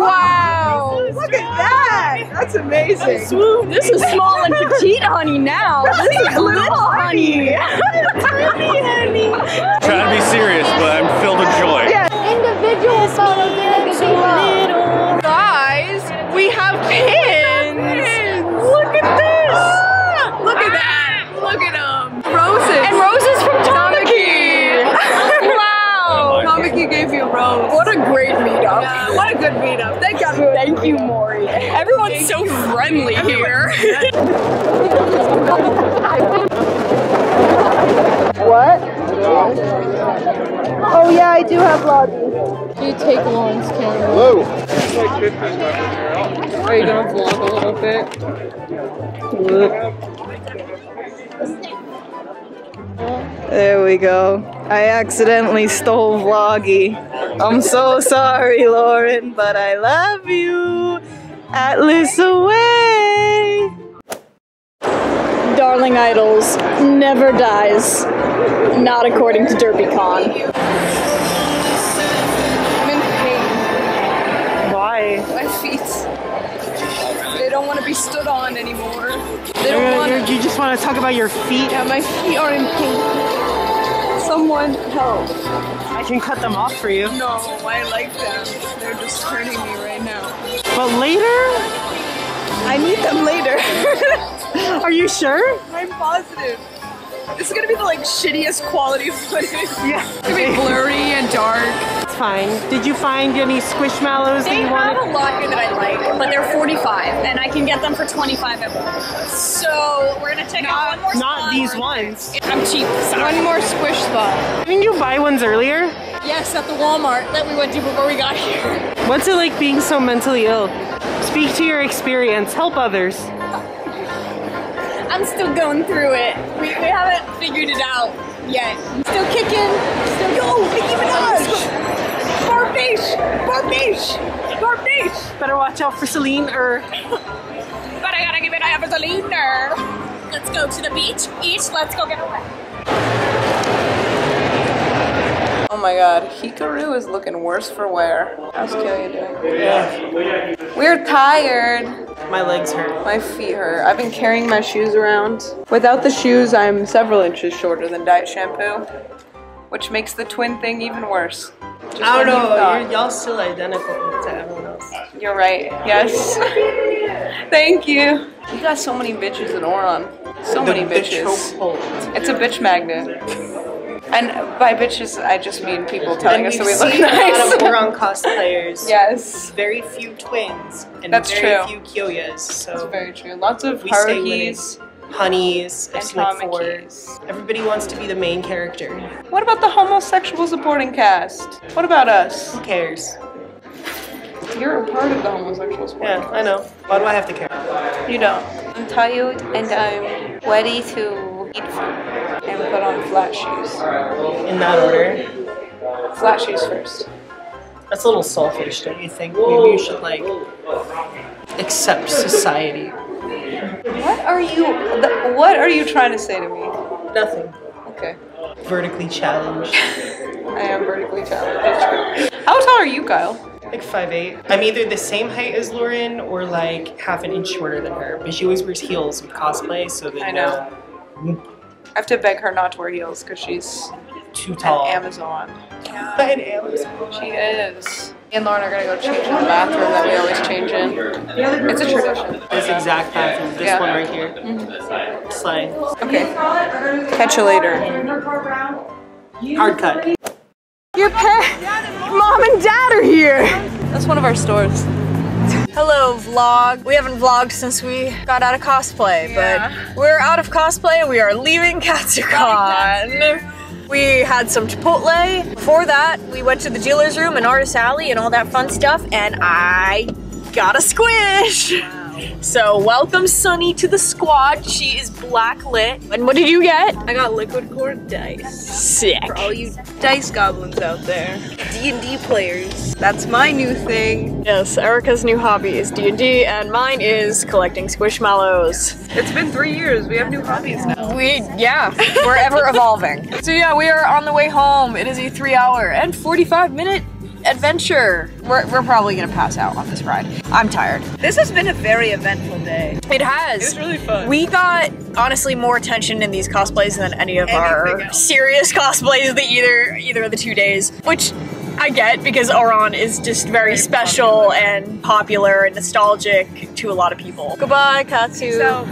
Wow. Look at that. That's amazing. This is small and petite honey now. This is little honey. Tiny honey. Trying to be serious, but I'm filled with joy. Yeah. Individual photos in the gazebo. Guys, we have pins. Look at this. Ah, look at that. Look at them. Roses. And roses from Tamaki. wow. Tamaki gave you a rose. What a great meetup. Yeah, what a good meetup. Thank God. Thank you, Mori. Everyone's so friendly here. What? Oh yeah, I do have Loggy. You take Lauren's camera. Whoa! Are you gonna vlog a little bit? There we go. I accidentally stole Vloggy. I'm so sorry, Lauren, but I love you. Atlas away. Darling Idols never dies. Not according to DerbyCon. I'm in pain. Why? My feet. They don't want to be stood on anymore. They don't want You, you just want to talk about your feet? Yeah, my feet are in pain. Someone help. I can cut them off for you. No, I like them. They're just hurting me right now. But later? I need them later. Are you sure? I'm positive. This is gonna be the like shittiest quality footage. Yeah. It's gonna be blurry and dark. It's fine. Did you find any squishmallows that you They you have wanted? a lot here that I like, but they're 45, and I can get them for 25 at Walmart. So we're gonna check out one more Not spot. these ones. I'm cheap. Sorry. One more squish spot. Didn't you buy ones earlier? Yes, at the Walmart that we went to before we got here. What's it like being so mentally ill? Speak to your experience. Help others. I'm still going through it. We, we haven't figured it out yet. Still kicking. Still Yo, Nicki Minaj! Barbish! Barbish! Barbish! Better watch out for Celine or But I gotta give it a Vaseline. Let's go to the beach. Each, let's go get away. Oh my god, Hikaru is looking worse for wear. How's Kelia doing? We're tired. My legs hurt. My feet hurt. I've been carrying my shoes around. Without the shoes, I'm several inches shorter than Diet Shampoo, which makes the twin thing even worse. Just I don't know. You're, uh, y'all still identical to everyone else. You're right. Yes. Thank you. You got so many bitches in Ouran. So The many bitches. bitchhole. It's a bitch magnet. And by bitches, I just mean people telling And us that we've look nice. a lot nice. of Ouran cosplayers. Yes. Very few twins and That's very true. few Kyoyas. So That's very true. Lots of we stay Haruhis. with honeys, and if Smith Fords. Everybody wants to be the main character. What about the homosexual supporting cast? What about us? Who cares? You're a part of the homosexual supporting Yeah, I know. Why do I have to care? You don't. I'm tired and I'm ready to eat food and put on flat shoes. In that order. Flat shoes first. That's a little selfish, don't you think? Maybe you should like accept society. What are you? th- What are you trying to say to me? Nothing. Okay. Vertically challenged. I am vertically challenged. How tall are you, Kyle? Like 5'8". I'm either the same height as Lauren or like half an inch shorter than her. But she always wears heels with cosplay, so that I know. I have to beg her not to wear heels because she's too an tall. Amazon. An Amazon. She is. Me and Lauren are gonna go change in the bathroom that we always change in. It's a tradition. This exact bathroom. This Yeah. one right here. Slide. Okay. Catch you later. Hard cut. Your pa- mom and dad are here. That's one of our stores. Hello, vlog. We haven't vlogged since we got out of cosplay, but we're out of cosplay and we are leaving Katsucon. We had some Chipotle. Before that, we went to the dealer's room and Artist Alley and all that fun stuff, and I got a squish. So welcome Sunny to the squad. She is black lit. And what did you get? I got liquid core dice. Sick. For all you dice goblins out there. D&D players. That's my new thing. Yes, Erica's new hobby is D&D and mine is collecting squishmallows. It's been three years. We have new hobbies now. We, yeah, we're ever evolving. So yeah, we are on the way home. It is a three hour and 45 minute adventure. We're, we're probably gonna pass out on this ride. I'm tired. This has been a very eventful day. It has. It was really fun. We got honestly more attention in these cosplays than any of our else. serious cosplays the either either of the two days, which I get because Ouran is just very, special and popular and nostalgic to a lot of people. Goodbye, Katsu. So.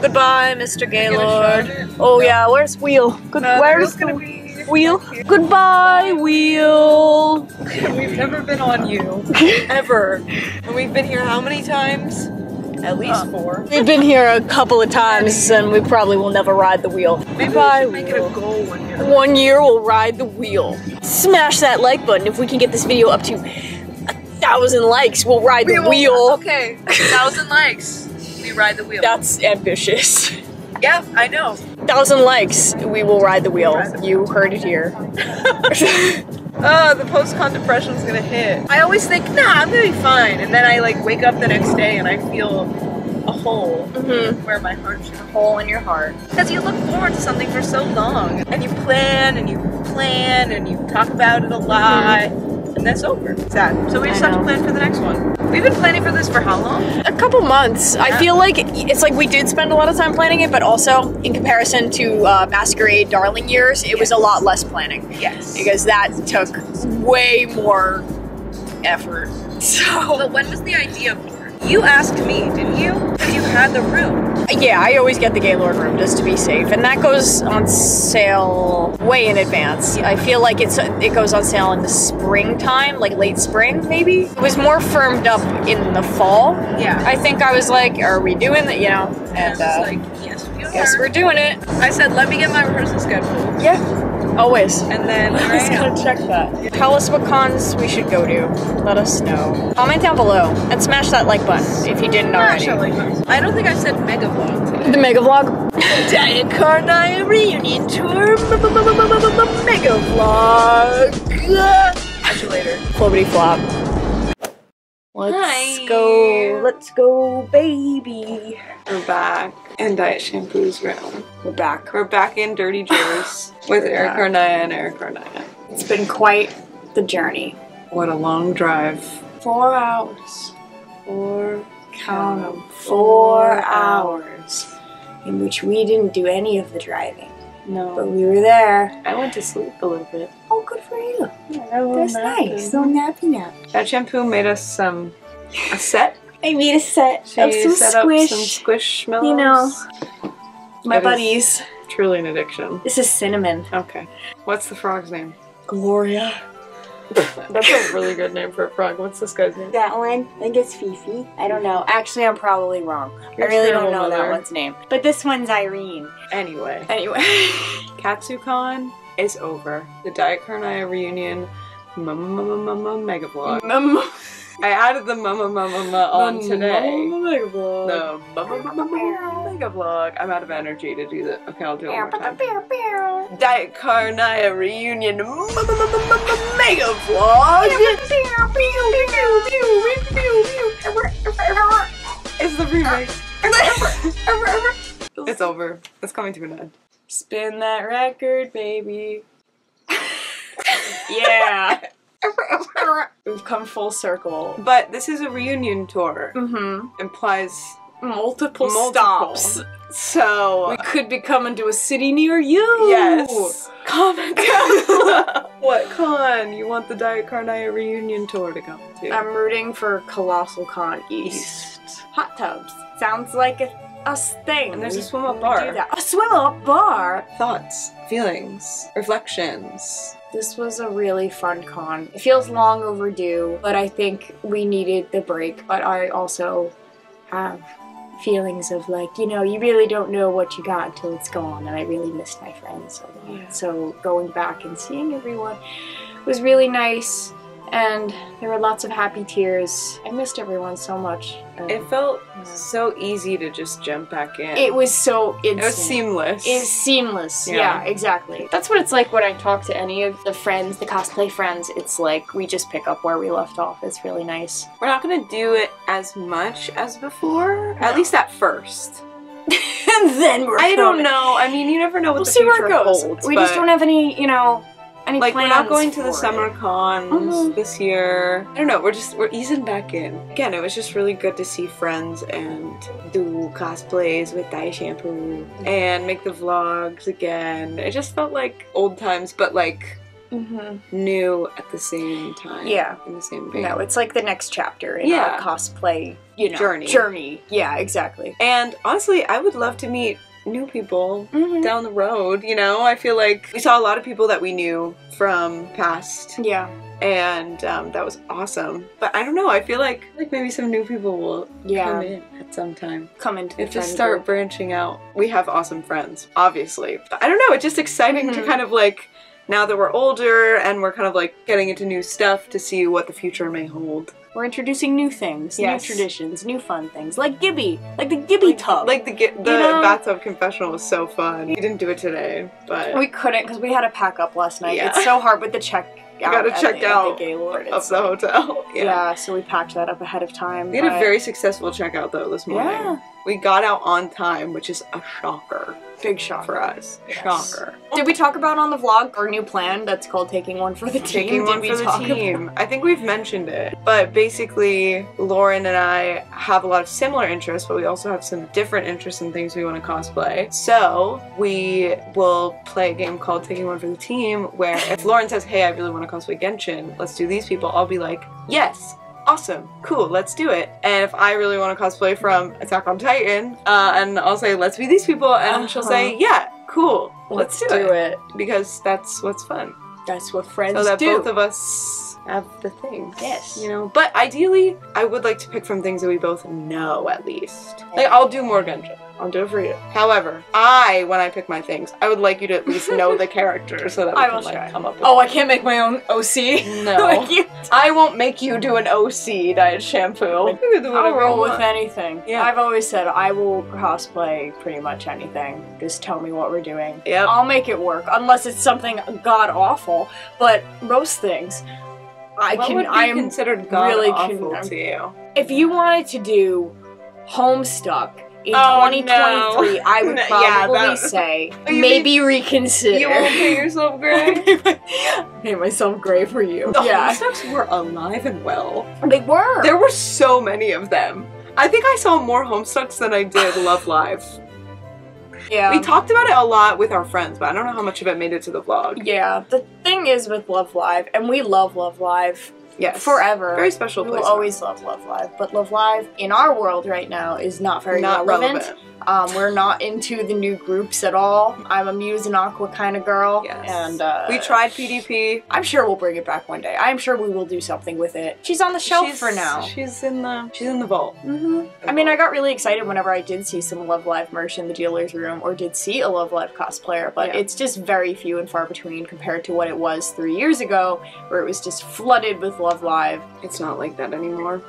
Goodbye, Mr. Gaylord. Oh yeah, where's Wheel? Good. Uh, where's the Wheel? Goodbye, Wheel. We've never been on you. Ever. And we've been here how many times? At least um, four. We've been here a couple of times, and we probably will never ride the wheel. Maybe Goodbye, we make it a goal one year. One year we'll ride the wheel. Smash that like button if we can get this video up to a thousand likes. We'll ride the will- wheel. Okay, a thousand likes. We ride the wheel. That's ambitious. yeah, I know. Thousand likes, we will ride the wheel. You heard it here. Oh, the post-con depression's gonna hit. I always think, nah, I'm gonna be fine. And then I like wake up the next day and I feel a hole mm-hmm. where my heart should A Hole in your heart. Because you look forward to something for so long. And you plan and you plan and you talk about it a mm-hmm. lot. And that's over. Sad. So we just I have to plan for the next one. We've been planning for this for how long? A couple months. I feel like it's like we did spend a lot of time planning it, but also in comparison to uh, Masquerade Darling years, it was a lot less planning. Yes. Because that took way more effort. So But when was the idea? You asked me, didn't you? Because you had the room. yeah, I always get the Gaylord room just to be safe, and that goes on sale way in advance. I feel like it's it goes on sale in the springtime, like late spring maybe. It was more firmed up in the fall. Yeah. I think I was like, are we doing that? You know, and And I uh, like, yes, we are. guess we're doing it. I said, let me get my rehearsal schedule. Yeah, always. And then I am. gotta check that. Tell us what cons we should go to. Let us know. Comment down below and smash that like button if you didn't already. I don't think I said mega vlog today. The mega vlog. Diet Karnaya reunion tour. Mega vlog. Catch you later. Flobbity flop. Let's Hi. go. Let's go, baby. We're back. And Diet Shampoo's room. We're back. We're back in Dirty Jers with Eric back. Arnaya and Erikarnaya. It's been quite the journey. What a long drive. Four hours. Four, count count 'em, four hours. In which we didn't do any of the driving. No. But we were there. I went to sleep a little bit. Oh, good for you. That's That's nice. So nappy nap. That shampoo made us um, a set. I made a set She of some set squish. up some squishmallows. You know, my is buddies. Truly an addiction. This is cinnamon. Okay. What's the frog's name? Gloria. That's a really good name for a frog. What's this guy's name? That one, I think it's Fifi. I don't know. Actually, I'm probably wrong. You're I really don't know that one's name. But this one's Irene. Anyway, Anyway. KatsuCon is over. The Diet Karnaya reunion Mega Vlog. Mama. I added the Mama Mama Mama on today. Mega vlog. The Mama Mama Mama Mega Vlog. I'm out of energy to do that. Okay, I'll do it one more time. Diet Karnaya reunion Mama Mama Mama Mega Vlog. It's the remix. it's over. It's coming to an end. Spin that record, baby. yeah. We've come full circle. But this is a reunion tour. Mm-hmm. Implies Multiple, Multiple. stops. so. We could be coming to a city near you. Yes. Comment down. What con you want the Diet Karnaya reunion tour to come to? I'm rooting for Colossal Con East. Hot tubs. Sounds like a us thing. And there's a swim up bar. A swim up bar. Thoughts, feelings, reflections. This was a really fun con. It feels long overdue, but I think we needed the break. But I also have feelings of like, you know, you really don't know what you got until it's gone, and I really missed my friends a lot. Yeah. So going back and seeing everyone was really nice, and there were lots of happy tears. I missed everyone so much. and It felt so easy to just jump back in. it was so instant. It was seamless. It's seamless. Yeah. Yeah. exactly. That's what it's like when I talk to any of the friends, the cosplay friends. It's like we just pick up where we left off. It's really nice. We're not gonna do it as much as before. At least at first. and then we're I don't know. I mean, you never know what We'll the see future where it goes. holds. we just don't have any, you know, any like we're not going to the summer it. cons Mhm. this year. I don't know. We're just we're easing back in. Again, it was just really good to see friends and do cosplays with Diet Shampoo and make the vlogs again. It just felt like old times, but like Mhm. new at the same time. Yeah. in the same vein. No, it's like the next chapter in Yeah. our cosplay, you know, Journey. Journey. Yeah, exactly. And honestly, I would love to meet new people Mhm. down the road. You know, I feel like we saw a lot of people that we knew from past Yeah. and um, that was awesome. But I don't know. I feel like like maybe some new people will Yeah. come in at some time. Come into the If just start group. branching out. We have awesome friends, obviously. But I don't know. It's just exciting to Mhm. kind of like now that we're older and we're kind of like getting into new stuff to see what the future may hold. We're introducing new things, Yes. new traditions, new fun things, like Gibby, like the Gibby tub. Like the the know? bathtub confessional was so fun. We didn't do it today, but We couldn't because we had to pack up last night. Yeah. It's so hard with the check. out gotta at check the, out the Gaylord. of the hotel. Yeah. so we packed that up ahead of time. We had a very successful checkout though this morning. Yeah. We got out on time, which is a shocker big shock. for us. Shocker. Did we talk about on the vlog our new plan that's called taking one for the team? Taking one we for the team. I think we've mentioned it. But basically, Lauren and I have a lot of similar interests, but we also have some different interests in things we want to cosplay. So we will play a game called Taking One for the Team, where if Lauren says, Hey, I really want to cosplay Genshin, let's do these people, I'll be like, Yes. Awesome, cool, let's do it. And if I really want to cosplay from Attack on Titan, uh, and I'll say, let's be these people, and she'll say, yeah, cool, let's, Let's do, do it. Because that's what's fun That's what friends so that do. both of us have the things. Yes. You know, but ideally, I would like to pick from things that we both know at least. Like, I'll do more Genshin. I'll do it for you. However, I, when I pick my things, I would like you to at least know the character so that we I can will like try. come up with oh, I can't make my own OC. No. like you. I won't make you do an OC diet shampoo. You can do I'll whatever roll with anything. Yeah. I've always said I will cosplay pretty much anything. Just tell me what we're doing. Yep. I'll make it work, unless it's something god awful. But most things, I what can. I am considered god really awful con- to you? If you wanted to do Homestuck in Oh, 2023, no. I would Yeah, probably that- say maybe reconsider. You won't paint yourself gray. Paint myself gray for you. The yeah, Homestucks were alive and well. they were. There were so many of them. I think I saw more Homestucks than I did Love Live. yeah. We talked about it a lot with our friends, but I don't know how much of it made it to the vlog. Yeah, the thing is with Love Live, and we love Love Live Yes. forever. Very special We place. will always love Love Live, but Love Live in our world right now is not very Not relevant. relevant. Um, we're not into the new groups at all. I'm a Muse and Aqours kind of girl, Yes. and uh, we tried PDP. I'm sure we'll bring it back one day. I'm sure we will do something with it. She's on the shelf She's- for now. She's in the she's in the vault. Mm -hmm. I mean, I got really excited whenever I did see some Love Live merch in the dealer's room or did see a Love Live cosplayer, but Yeah. it's just very few and far between compared to what it was three years ago, where it was just flooded with Love Live. It's not like that anymore.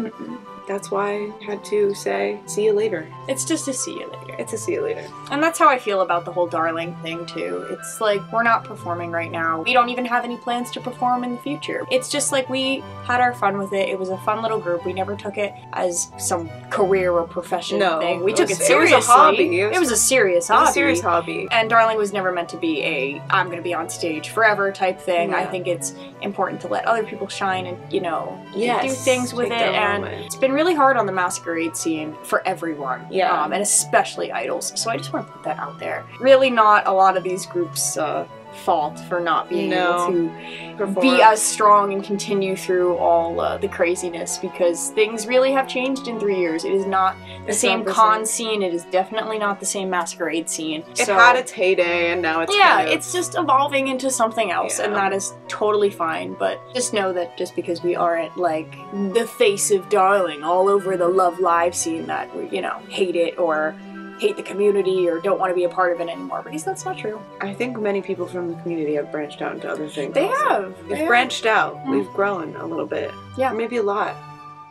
That's why I had to say, see you later. It's just a see you later. It's a see you later. And that's how I feel about the whole Darling thing, too. It's like, we're not performing right now. We don't even have any plans to perform in the future. It's just like we had our fun with it. It was a fun little group. We never took it as some career or profession No, thing. We it took was- it it was a seriously. hobby. It was- It was a serious It was hobby. a serious hobby. And Darling was never meant to be a I'm going to be on stage forever type thing. I think it's important to let other people shine and, you know, Yes, do things with it. And moment. it's been really hard on the masquerade scene for everyone. Yeah. Um, and especially idols. So I just want to put that out there. Really not a lot of these groups' uh, fault for not being No. able to Perform. be as strong and continue through all uh, the craziness because things really have changed in three years. It is not the It's same con scene. It is definitely not the same masquerade scene. It So- had its heyday and now it's yeah, kind of- it's just evolving into something else, and that is totally fine. But just know that just because we aren't like the face of Darling all over the Love Live scene, that we, you know, hate it or hate the community or don't want to be a part of it anymore, because that's not true. I think many people from the community have branched out into other things. They also. have. We've They have. branched out. Mhm. We've grown a little bit. Yeah. Maybe a lot.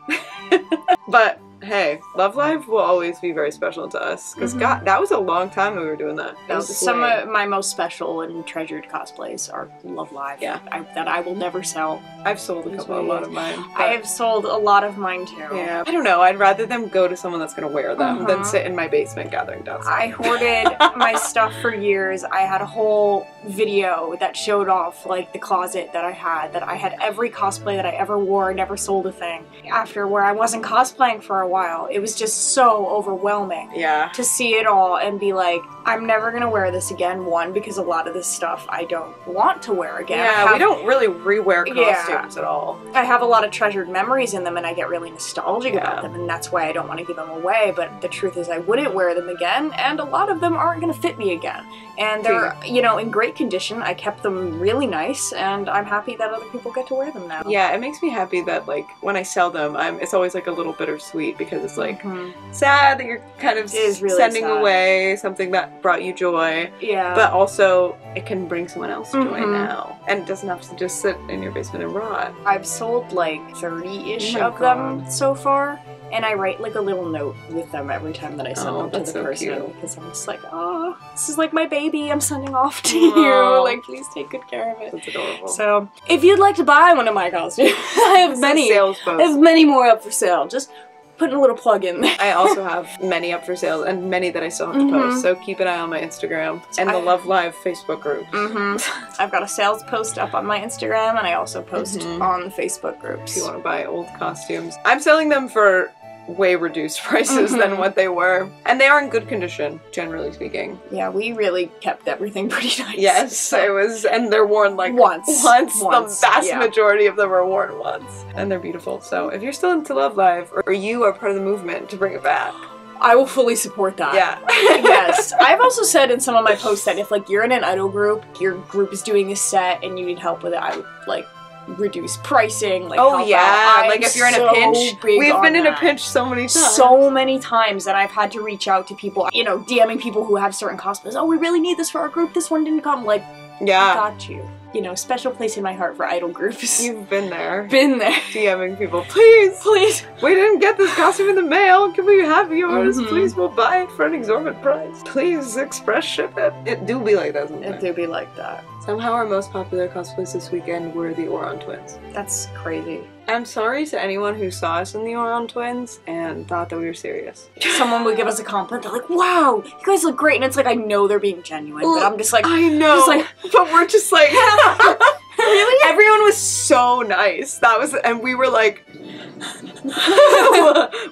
but hey, Love Live will always be very special to us. Because Mhm. God, that was a long time we were doing that. That was Some way- of my most special and treasured cosplays are Love Live. Yeah. I, that I will never sell. I've sold a couple, a lot of mine. I have sold a lot of mine too. Yeah, I don't know. I'd rather them go to someone that's gonna wear them than Uh-huh. sit in my basement gathering dust. I hoarded my stuff for years. I had a whole video that showed off like the closet that I had, that I had every cosplay that I ever wore, never sold a thing. After where I wasn't cosplaying for a while, it was just so overwhelming yeah. to see it all and be like, I'm never gonna wear this again. One, because a lot of this stuff I don't want to wear again. Yeah, we don't really rewear Yeah. costumes at all. I have a lot of treasured memories in them and I get really nostalgic Yeah. about them and that's why I don't want to give them away, but the truth is I wouldn't wear them again and a lot of them aren't going to fit me again. And they're, you know, in great condition. I kept them really nice and I'm happy that other people get to wear them now. Yeah, it makes me happy that like when I sell them, I'm it's always like a little bittersweet because it's like Mhm. sad that you're kind of really sending sad. away something that brought you joy, Yeah. but also it can bring someone else joy Mhm. now, and it doesn't have to just sit in your basement and rot. I've sold like 30-ish Oh my of them so far. And I write like a little note with them every time that I send Oh, them to the so person because I'm just like, oh, this is like my baby. I'm sending off to Aw. you. Like, please take good care of it. That's adorable. So, if you'd like to buy one of my costumes, I have It's many. sales I have many more up for sale. Just putting a little plug in there. I also have many up for sale and many that I still have to Mhm. post. So keep an eye on my Instagram and the I- Love Live Facebook group. hmm I've got a sales post up on my Instagram, and I also post Mhm. on the Facebook If groups. you want to buy old costumes, I'm selling them for way reduced prices than Mhm. what they were, and they are in good condition, generally speaking. Yeah, we really kept everything pretty nice. Yes, So- it was, and they're worn like Once. Once, Once, the vast yeah. majority of them are worn once, and they're beautiful. So if you're still into Love Live, or you are part of the movement to bring it back, I will fully support that. yeah, yes. I've also said in some of my posts that if like you're in an idol group, your group is doing a set and you need help with it, I would like reduce pricing. Like oh yeah. Like if you're in a pinch, we've been in a pinch so many times. so many times that I've had to reach out to people, you know, DMing people who have certain cosplays. Oh, we really need this for our group. This one didn't come. Like, yeah, got you. You know, special place in my heart for idol groups. you've been there. been there. DMing people, please, Please. we didn't get this costume in the mail. Can we have yours? Mhm. Please, we'll buy it for an exorbitant price. Please express ship it. It do be like that It sometimes. do be like that. Somehow our most popular cosplays this weekend were the Ouran twins. That's crazy. I'm sorry to anyone who saw us in the Ouran twins and thought that we were serious. Someone would give us a compliment. They're like, "Wow, you guys look great," and it's like I know they're being genuine, but I'm just like, I know, just like, but we're just like, really? everyone was so nice. That was, and we were like,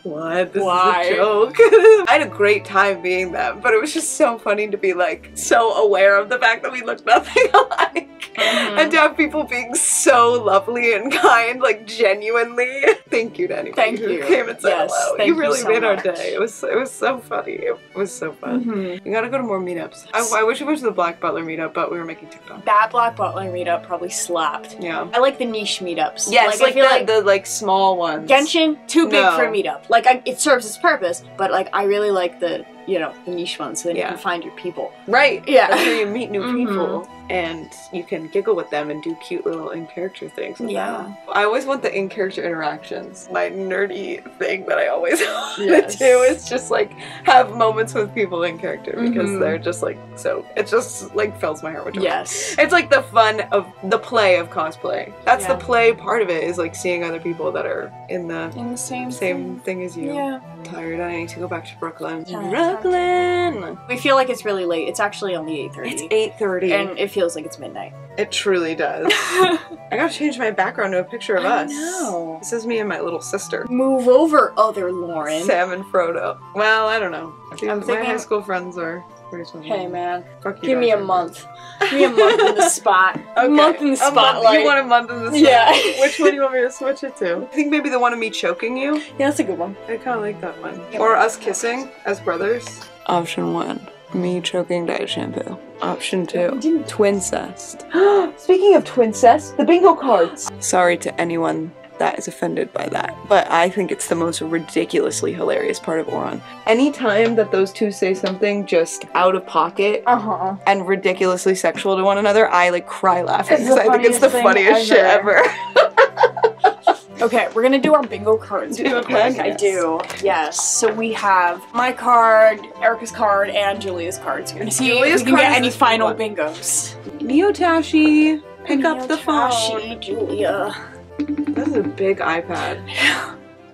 what? This Why? is a joke. I had a great time being them, but it was just so funny to be like so aware of the fact that we looked nothing alike. Mm-hmm. And to have people being so lovely and kind, like genuinely. Thank you to anyone Thank who you. came and said Yes, hello. thank you you really so made our day. It was it was so funny. It was so fun. Mhm. We gotta go to more meetups. I, I wish we went to the Black Butler meetup, but we were making TikTok. that Black Butler meetup probably slapped. Yeah. I like the niche meetups. Yes, I like, feel the, like the like small ones. Genshin too big No. for a meetup. Like I, it serves its purpose, but like I really like the you know the niche ones, so then Yeah. you can find your people. Right. Yeah. That's where you meet new Mhm. people and you can giggle with them and do cute little in character things. With Yeah. them. I always want the in character interactions. My nerdy thing that I always want Yes. to do is just like have moments with people in character because Mhm. they're just like so. It just like fills my heart with joy. Yes. It's like the fun of the play of cosplay. That's Yeah. the play part of it is like seeing other people that are in the In the same same thing as you. Yeah. Tired. I need to go back to Brooklyn. Time. Brooklyn. We feel like it's really late. It's actually only eight thirty. It's eight thirty, and it feels like it's midnight. it truly does. I gotta change my background to a picture of I us. know. This is me and my little sister, Move over, other Lauren. Sam and Frodo. Well, I don't know. I think I'm my thinking- high school friends are pretty small. Hey man, Fuck you give me guys. a month. Give me a month in the spot. Okay. Month in the A month- spotlight. You want a month in the spotlight? Yeah. Which one do you want me to switch it to? I think maybe the one of me choking you. Yeah, that's a good one. I kind of like that one. Or us kissing as brothers. Option one, me choking diet shampoo. Option two, twincest. Speaking of twincest, the bingo cards. Sorry to anyone that is offended by that, but I think it's the most ridiculously hilarious part of Ouran. Anytime that those two say something just out of pocket Uh huh. and ridiculously sexual to one another, I like cry laughing because I think it's the funniest shit ever. Okay, we're gonna do our bingo cards. Do you have a real quick. I do. Yes. So we have my card, Erica's card, and Julia's cards. We're gonna see Julia's if we can get any final one. bingos. Neotashi, pick up the phone. Julia. This is a big iPad.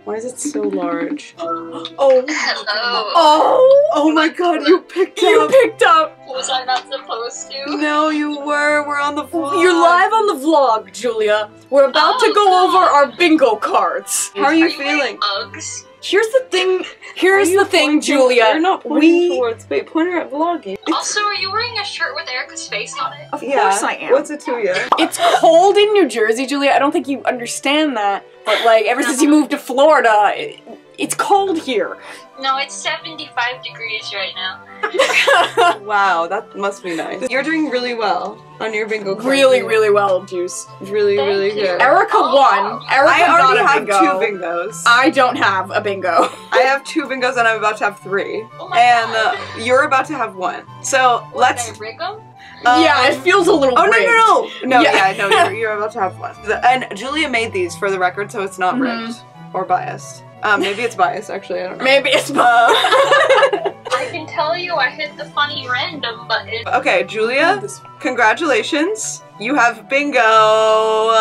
Why is it so large? Oh. Hello. Oh. Oh my god, you picked You up. picked up. Was I not supposed to? No, you were. We're on the floor. You're live on the vlog, Julia. We're about to Oh, go God. over our bingo cards. How are you Are you wearing feeling? Uggs? Here's the thing. Here's the thing, pointing- Julia. You're not pointing we. towards. Wait, point her at vlogging. Also, are you wearing a shirt with Erica's face on it? Of course I am. What's it to you? It's cold in New Jersey, Julia. I don't think you understand that. But like, ever since you moved to Florida, it, it's cold here. No, it's 75 degrees right now. Wow, that must be nice. You're doing really well on your bingo card. really, really well, Juice. really, Thank really you. good. Erica Oh. won. Erica I already got a have bingo. two bingos. I don't have a bingo. I have two bingos and I'm about to have three. Oh my And God. uh, you're about to have one. So What, let's. did I rig 'em? yeah, it um, feels a little. Oh no rigged. no no no! Yeah. Yeah, no, you're, you're about to have one. The- And Julia made these for the record, so it's not Mhm. rigged or biased. Um, maybe it's biased actually. I don't know. Maybe it's. I can tell you I hit the funny random button. Okay, Julia, congratulations. You have bingo.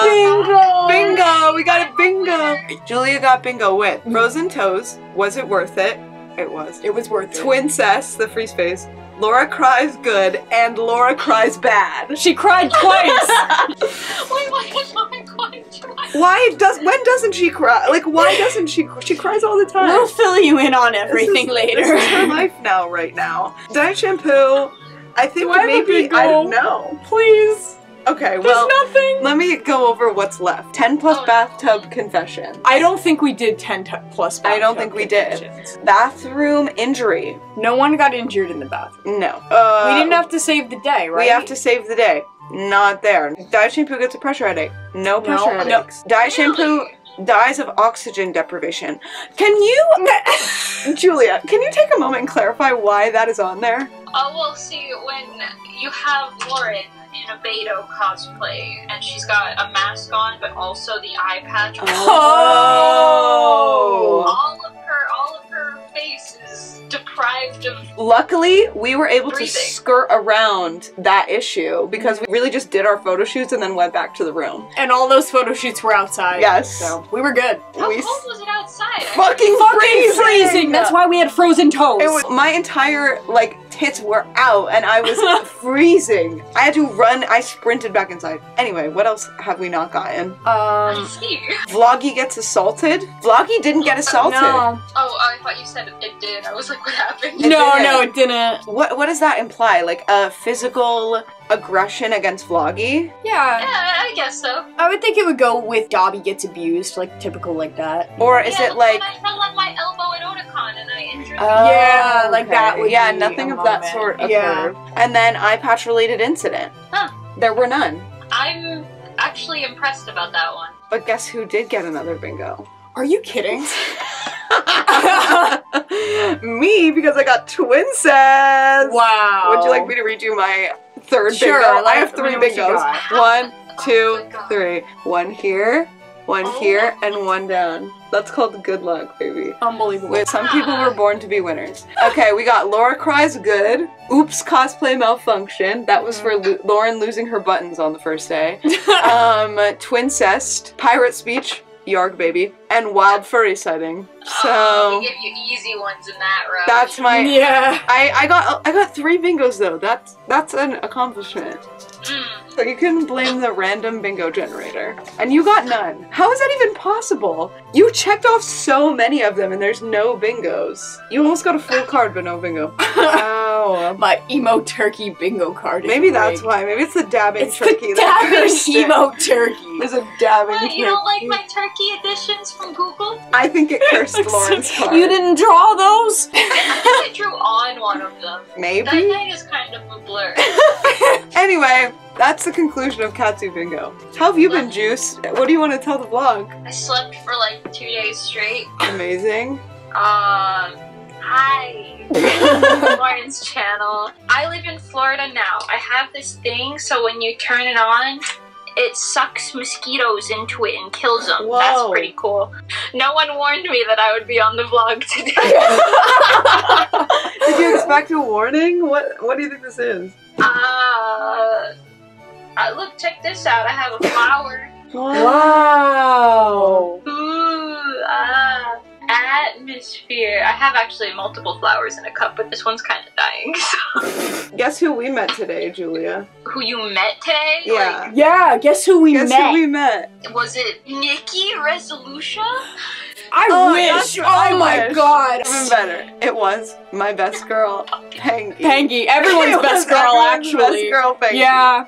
bingo. Bingo. We got a bingo. Julia got bingo with Frozen Toes. Was it worth it? It was. It was worth it. Twincest, the free space. Laura cries good and Laura cries bad. She cried twice. Wait, why is mine quite dry? Why does when doesn't she cry? Like why doesn't she? She cries all the time. we'll fill you in on everything This is- later. This is her life now, right now. Diet shampoo. I think Do I have a maybe bingo? I don't know. Please. Okay, There's well, nothing. let me go over what's left. Ten plus Oh, no. bathtub confession. I don't think we did 10 t- plus I don't think we did. Bathroom injury. No one got injured in the bathroom. No. Uh, we didn't have to save the day, right? We have to save the day. Not there. Diet shampoo gets a pressure headache. No pressure no. headaches. Diet shampoo dies of oxygen deprivation. Can you, Julia? Can you take a moment and clarify why that is on there? Oh, well, see, when you have Lauren in a Beto cosplay, and she's got a mask on, but also the eye patch on, Oh. all of oh. her, all of her face is deprived of luckily, we were able to skirt around that issue because we really just did our photo shoots and then went back to the room. And all those photo shoots were outside. Yes. So we were good. How We cold was it outside? Fucking Fucking freezing. freezing. That's why we had frozen toes. It was my entire like tits were out and I was freezing. I had to run. I sprinted back inside. Anyway, what else have we not gotten? Um. Vloggy gets assaulted. Vloggy didn't get assaulted. no. Oh, I thought you said it did. I was like, what happened? It No, didn't. no, it didn't. What what does that imply? Like a physical aggression against Vloggy? Yeah. Yeah, I guess so. I would think it would go with Dobby gets abused, like typical like that. Or is yeah, it like when I fell on my elbow at Otakon and I injured Oh, Yeah, like that would yeah, be nothing a of that sort occurred. Yeah. And then eye patch related incident. Huh. There were none. I'm actually impressed about that one. But guess who did get another bingo? Are you kidding? Me, because I got twincest. Wow. Would you like me to read you my third Sure, bingo? let- I have three me know what you bingos. One, two, Oh three. One here, one Oh here, and one down. That's called good luck, baby. Unbelievable. Wait, some people were born to be winners. Okay, we got Laura cries good. Oops, cosplay malfunction. That was for Lu- Lauren losing her buttons on the first day. um, twincest, pirate speech, yarg baby, and wild furry sighting. Oh, So we give you easy ones in that row. that's my. yeah. I, I got I got three bingos though. That's that's an accomplishment. Mm. So you can blame the random bingo generator. And you got none. How is that even possible? You checked off so many of them and there's no bingos. You almost got a full card but no bingo. Wow. My emo turkey bingo card. Is Maybe that's why. Maybe it's the dabbing It's turkey. the that dabbing emo turkey. There's a dabbing What, you don't like my turkey editions from Google? I think it cursed Lauren's card. You didn't draw those? I think I drew on one of them. Maybe. That Maybe? night is kind of a blur. Anyway, that's the conclusion of Katsu Bingo. How have you been, Juice? What do you want to tell the vlog? I slept for like two days straight. Amazing. Um, hi. Lauren's channel. I live in Florida now. I have this thing, so when you turn it on, it sucks mosquitoes into it and kills them. That's pretty cool. No one warned me that I would be on the vlog today. Did you expect a warning? What What do you think this is? uh, uh, look, check this out. I have a flower. Wow. Ooh, ah. Atmosphere. I have actually multiple flowers in a cup, but this one's kind of dying. So. Guess who we met today, Julia? Who you met today? Yeah. Yeah, guess who we Guess met? who we met? Was it Nikki Resolution? I Oh, wish. that's Oh I my wish. god. Even better. It was my best girl, Pangy. Pangy, everyone's It best was girl, everyone's actually. Best girl, Pangy. Yeah.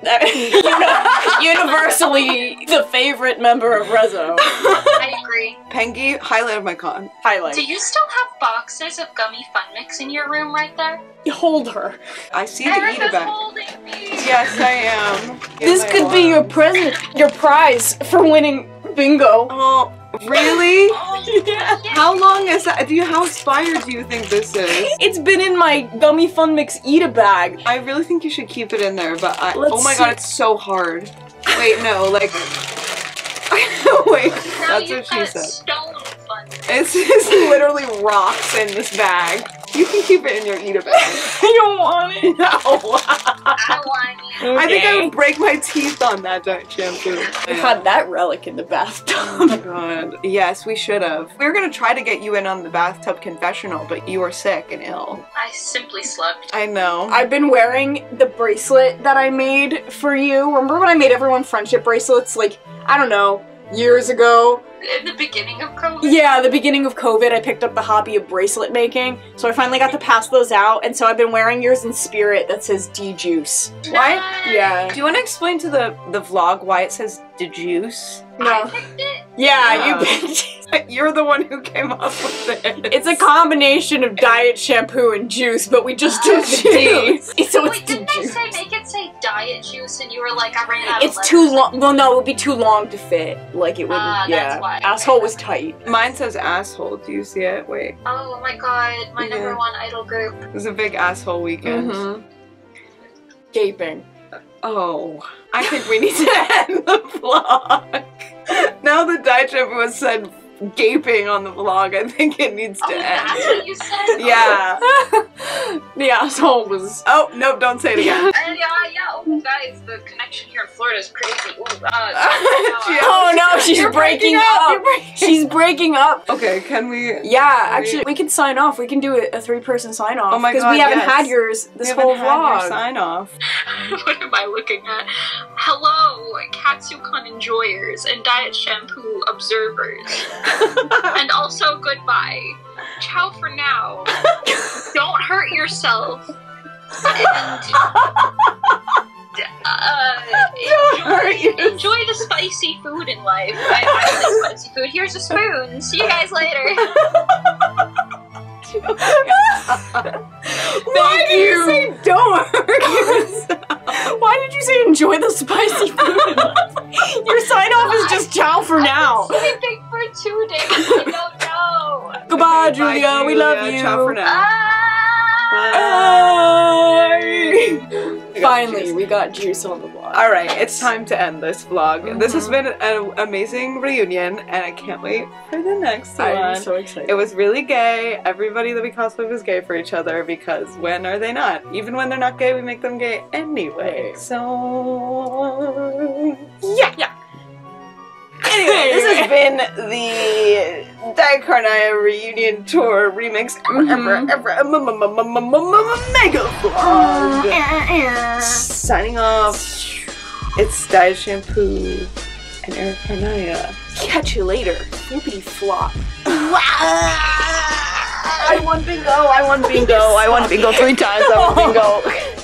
Universally the favorite member of Rezo. I agree. Pengi, highlight of my con. Highlight. Do you still have boxes of Gummi Fun Mix in your room right there? Hold her. I see the Erica's ita bag. holding me. Yes, I am. This Yes, I could be your present, your prize for winning bingo. Oh, really? Oh, Yeah. How long is that? Do you? How expired do you think this is? It's been in my Gummi Fun Mix eat a bag. I really think you should keep it in there, but I, Let's oh my see. god, it's so hard. Wait, no, like. Wait, now that's what she said. stone fun. It's just literally rocks in this bag. You can keep it in your ita bag. I don't want it. No. I want you. I think I would break my teeth on that giant shampoo. We had that relic in the bathtub. Oh my god. Yes, we should have. We were gonna try to get you in on the bathtub confessional, but you were sick and ill. I simply slept. I know. I've been wearing the bracelet that I made for you. Remember when I made everyone friendship bracelets? Like, I don't know, years ago. In the beginning of COVID. Yeah, the beginning of COVID, I picked up the hobby of bracelet making. So I finally got to pass those out. And so I've been wearing yours in spirit that says D Juice. Why? Yeah. Do you want to explain to the the vlog why it says dejuice? I No. picked it. Yeah, Yeah. you picked You're the one who came up with it. It's a combination of diet shampoo and juice, but we just took the D. So it's Wait, the didn't I juice. say make it say diet juice and you were like, I ran out It's of too long. Well, no, it would be too long to fit. Like it would. Ah, yeah. That's why. Asshole was tight. Mine says asshole. Do you see it? Wait. Oh my god, my number one idol group. It was a big asshole weekend. Mhm. Gaping. Oh, I think we need to end the vlog. now the diet shampoo has said gaping on the vlog, I think it needs to Oh, end. that's what you said? Yeah. The asshole was. Oh nope! Don't say it again. Uh, yeah, yeah. Guys, the connection here in Florida is crazy. Ooh, uh, oh no, she's You're breaking, breaking up. up, you're breaking- She's breaking up. Okay, can we? Yeah, actually, we can sign off. We can do a, a three-person sign off. Oh my Because we haven't yes. had yours this We whole haven't your vlog. sign off. what am I looking at? Hello, Katsucon enjoyers and diet shampoo observers. and also goodbye. Ciao for now. Don't hurt yourself. And uh, enjoy, enjoy the spicy food in life. I, I like spicy food. Here's a spoon. See you guys later. Why did you say don't hurt? Why did you say enjoy the spicy food? Your sign off is just ciao for now. Sleeping for two days. I don't know. Goodbye, Bye, Julia. We love you. Ciao for now. Bye. Finally, we got juice on the vlog. All right, it's time to end this vlog. This has uh-huh. been an amazing reunion, and I can't wait for the next one. I'm so excited. It was really gay. Everybody that we cosplayed was gay for each other because when are they not? Even when they're not gay, we make them gay anyway. So yeah, yeah. Anyway, this has been the DietKarnaya reunion tour remix ever, mm-hmm. ever, ever, mega vlog. Eh, eh, eh. Signing off. It's Diet Shampoo and Erikarnaya. Catch you later. Flippity flop. I won bingo. I won bingo. I won bingo three times. I won bingo.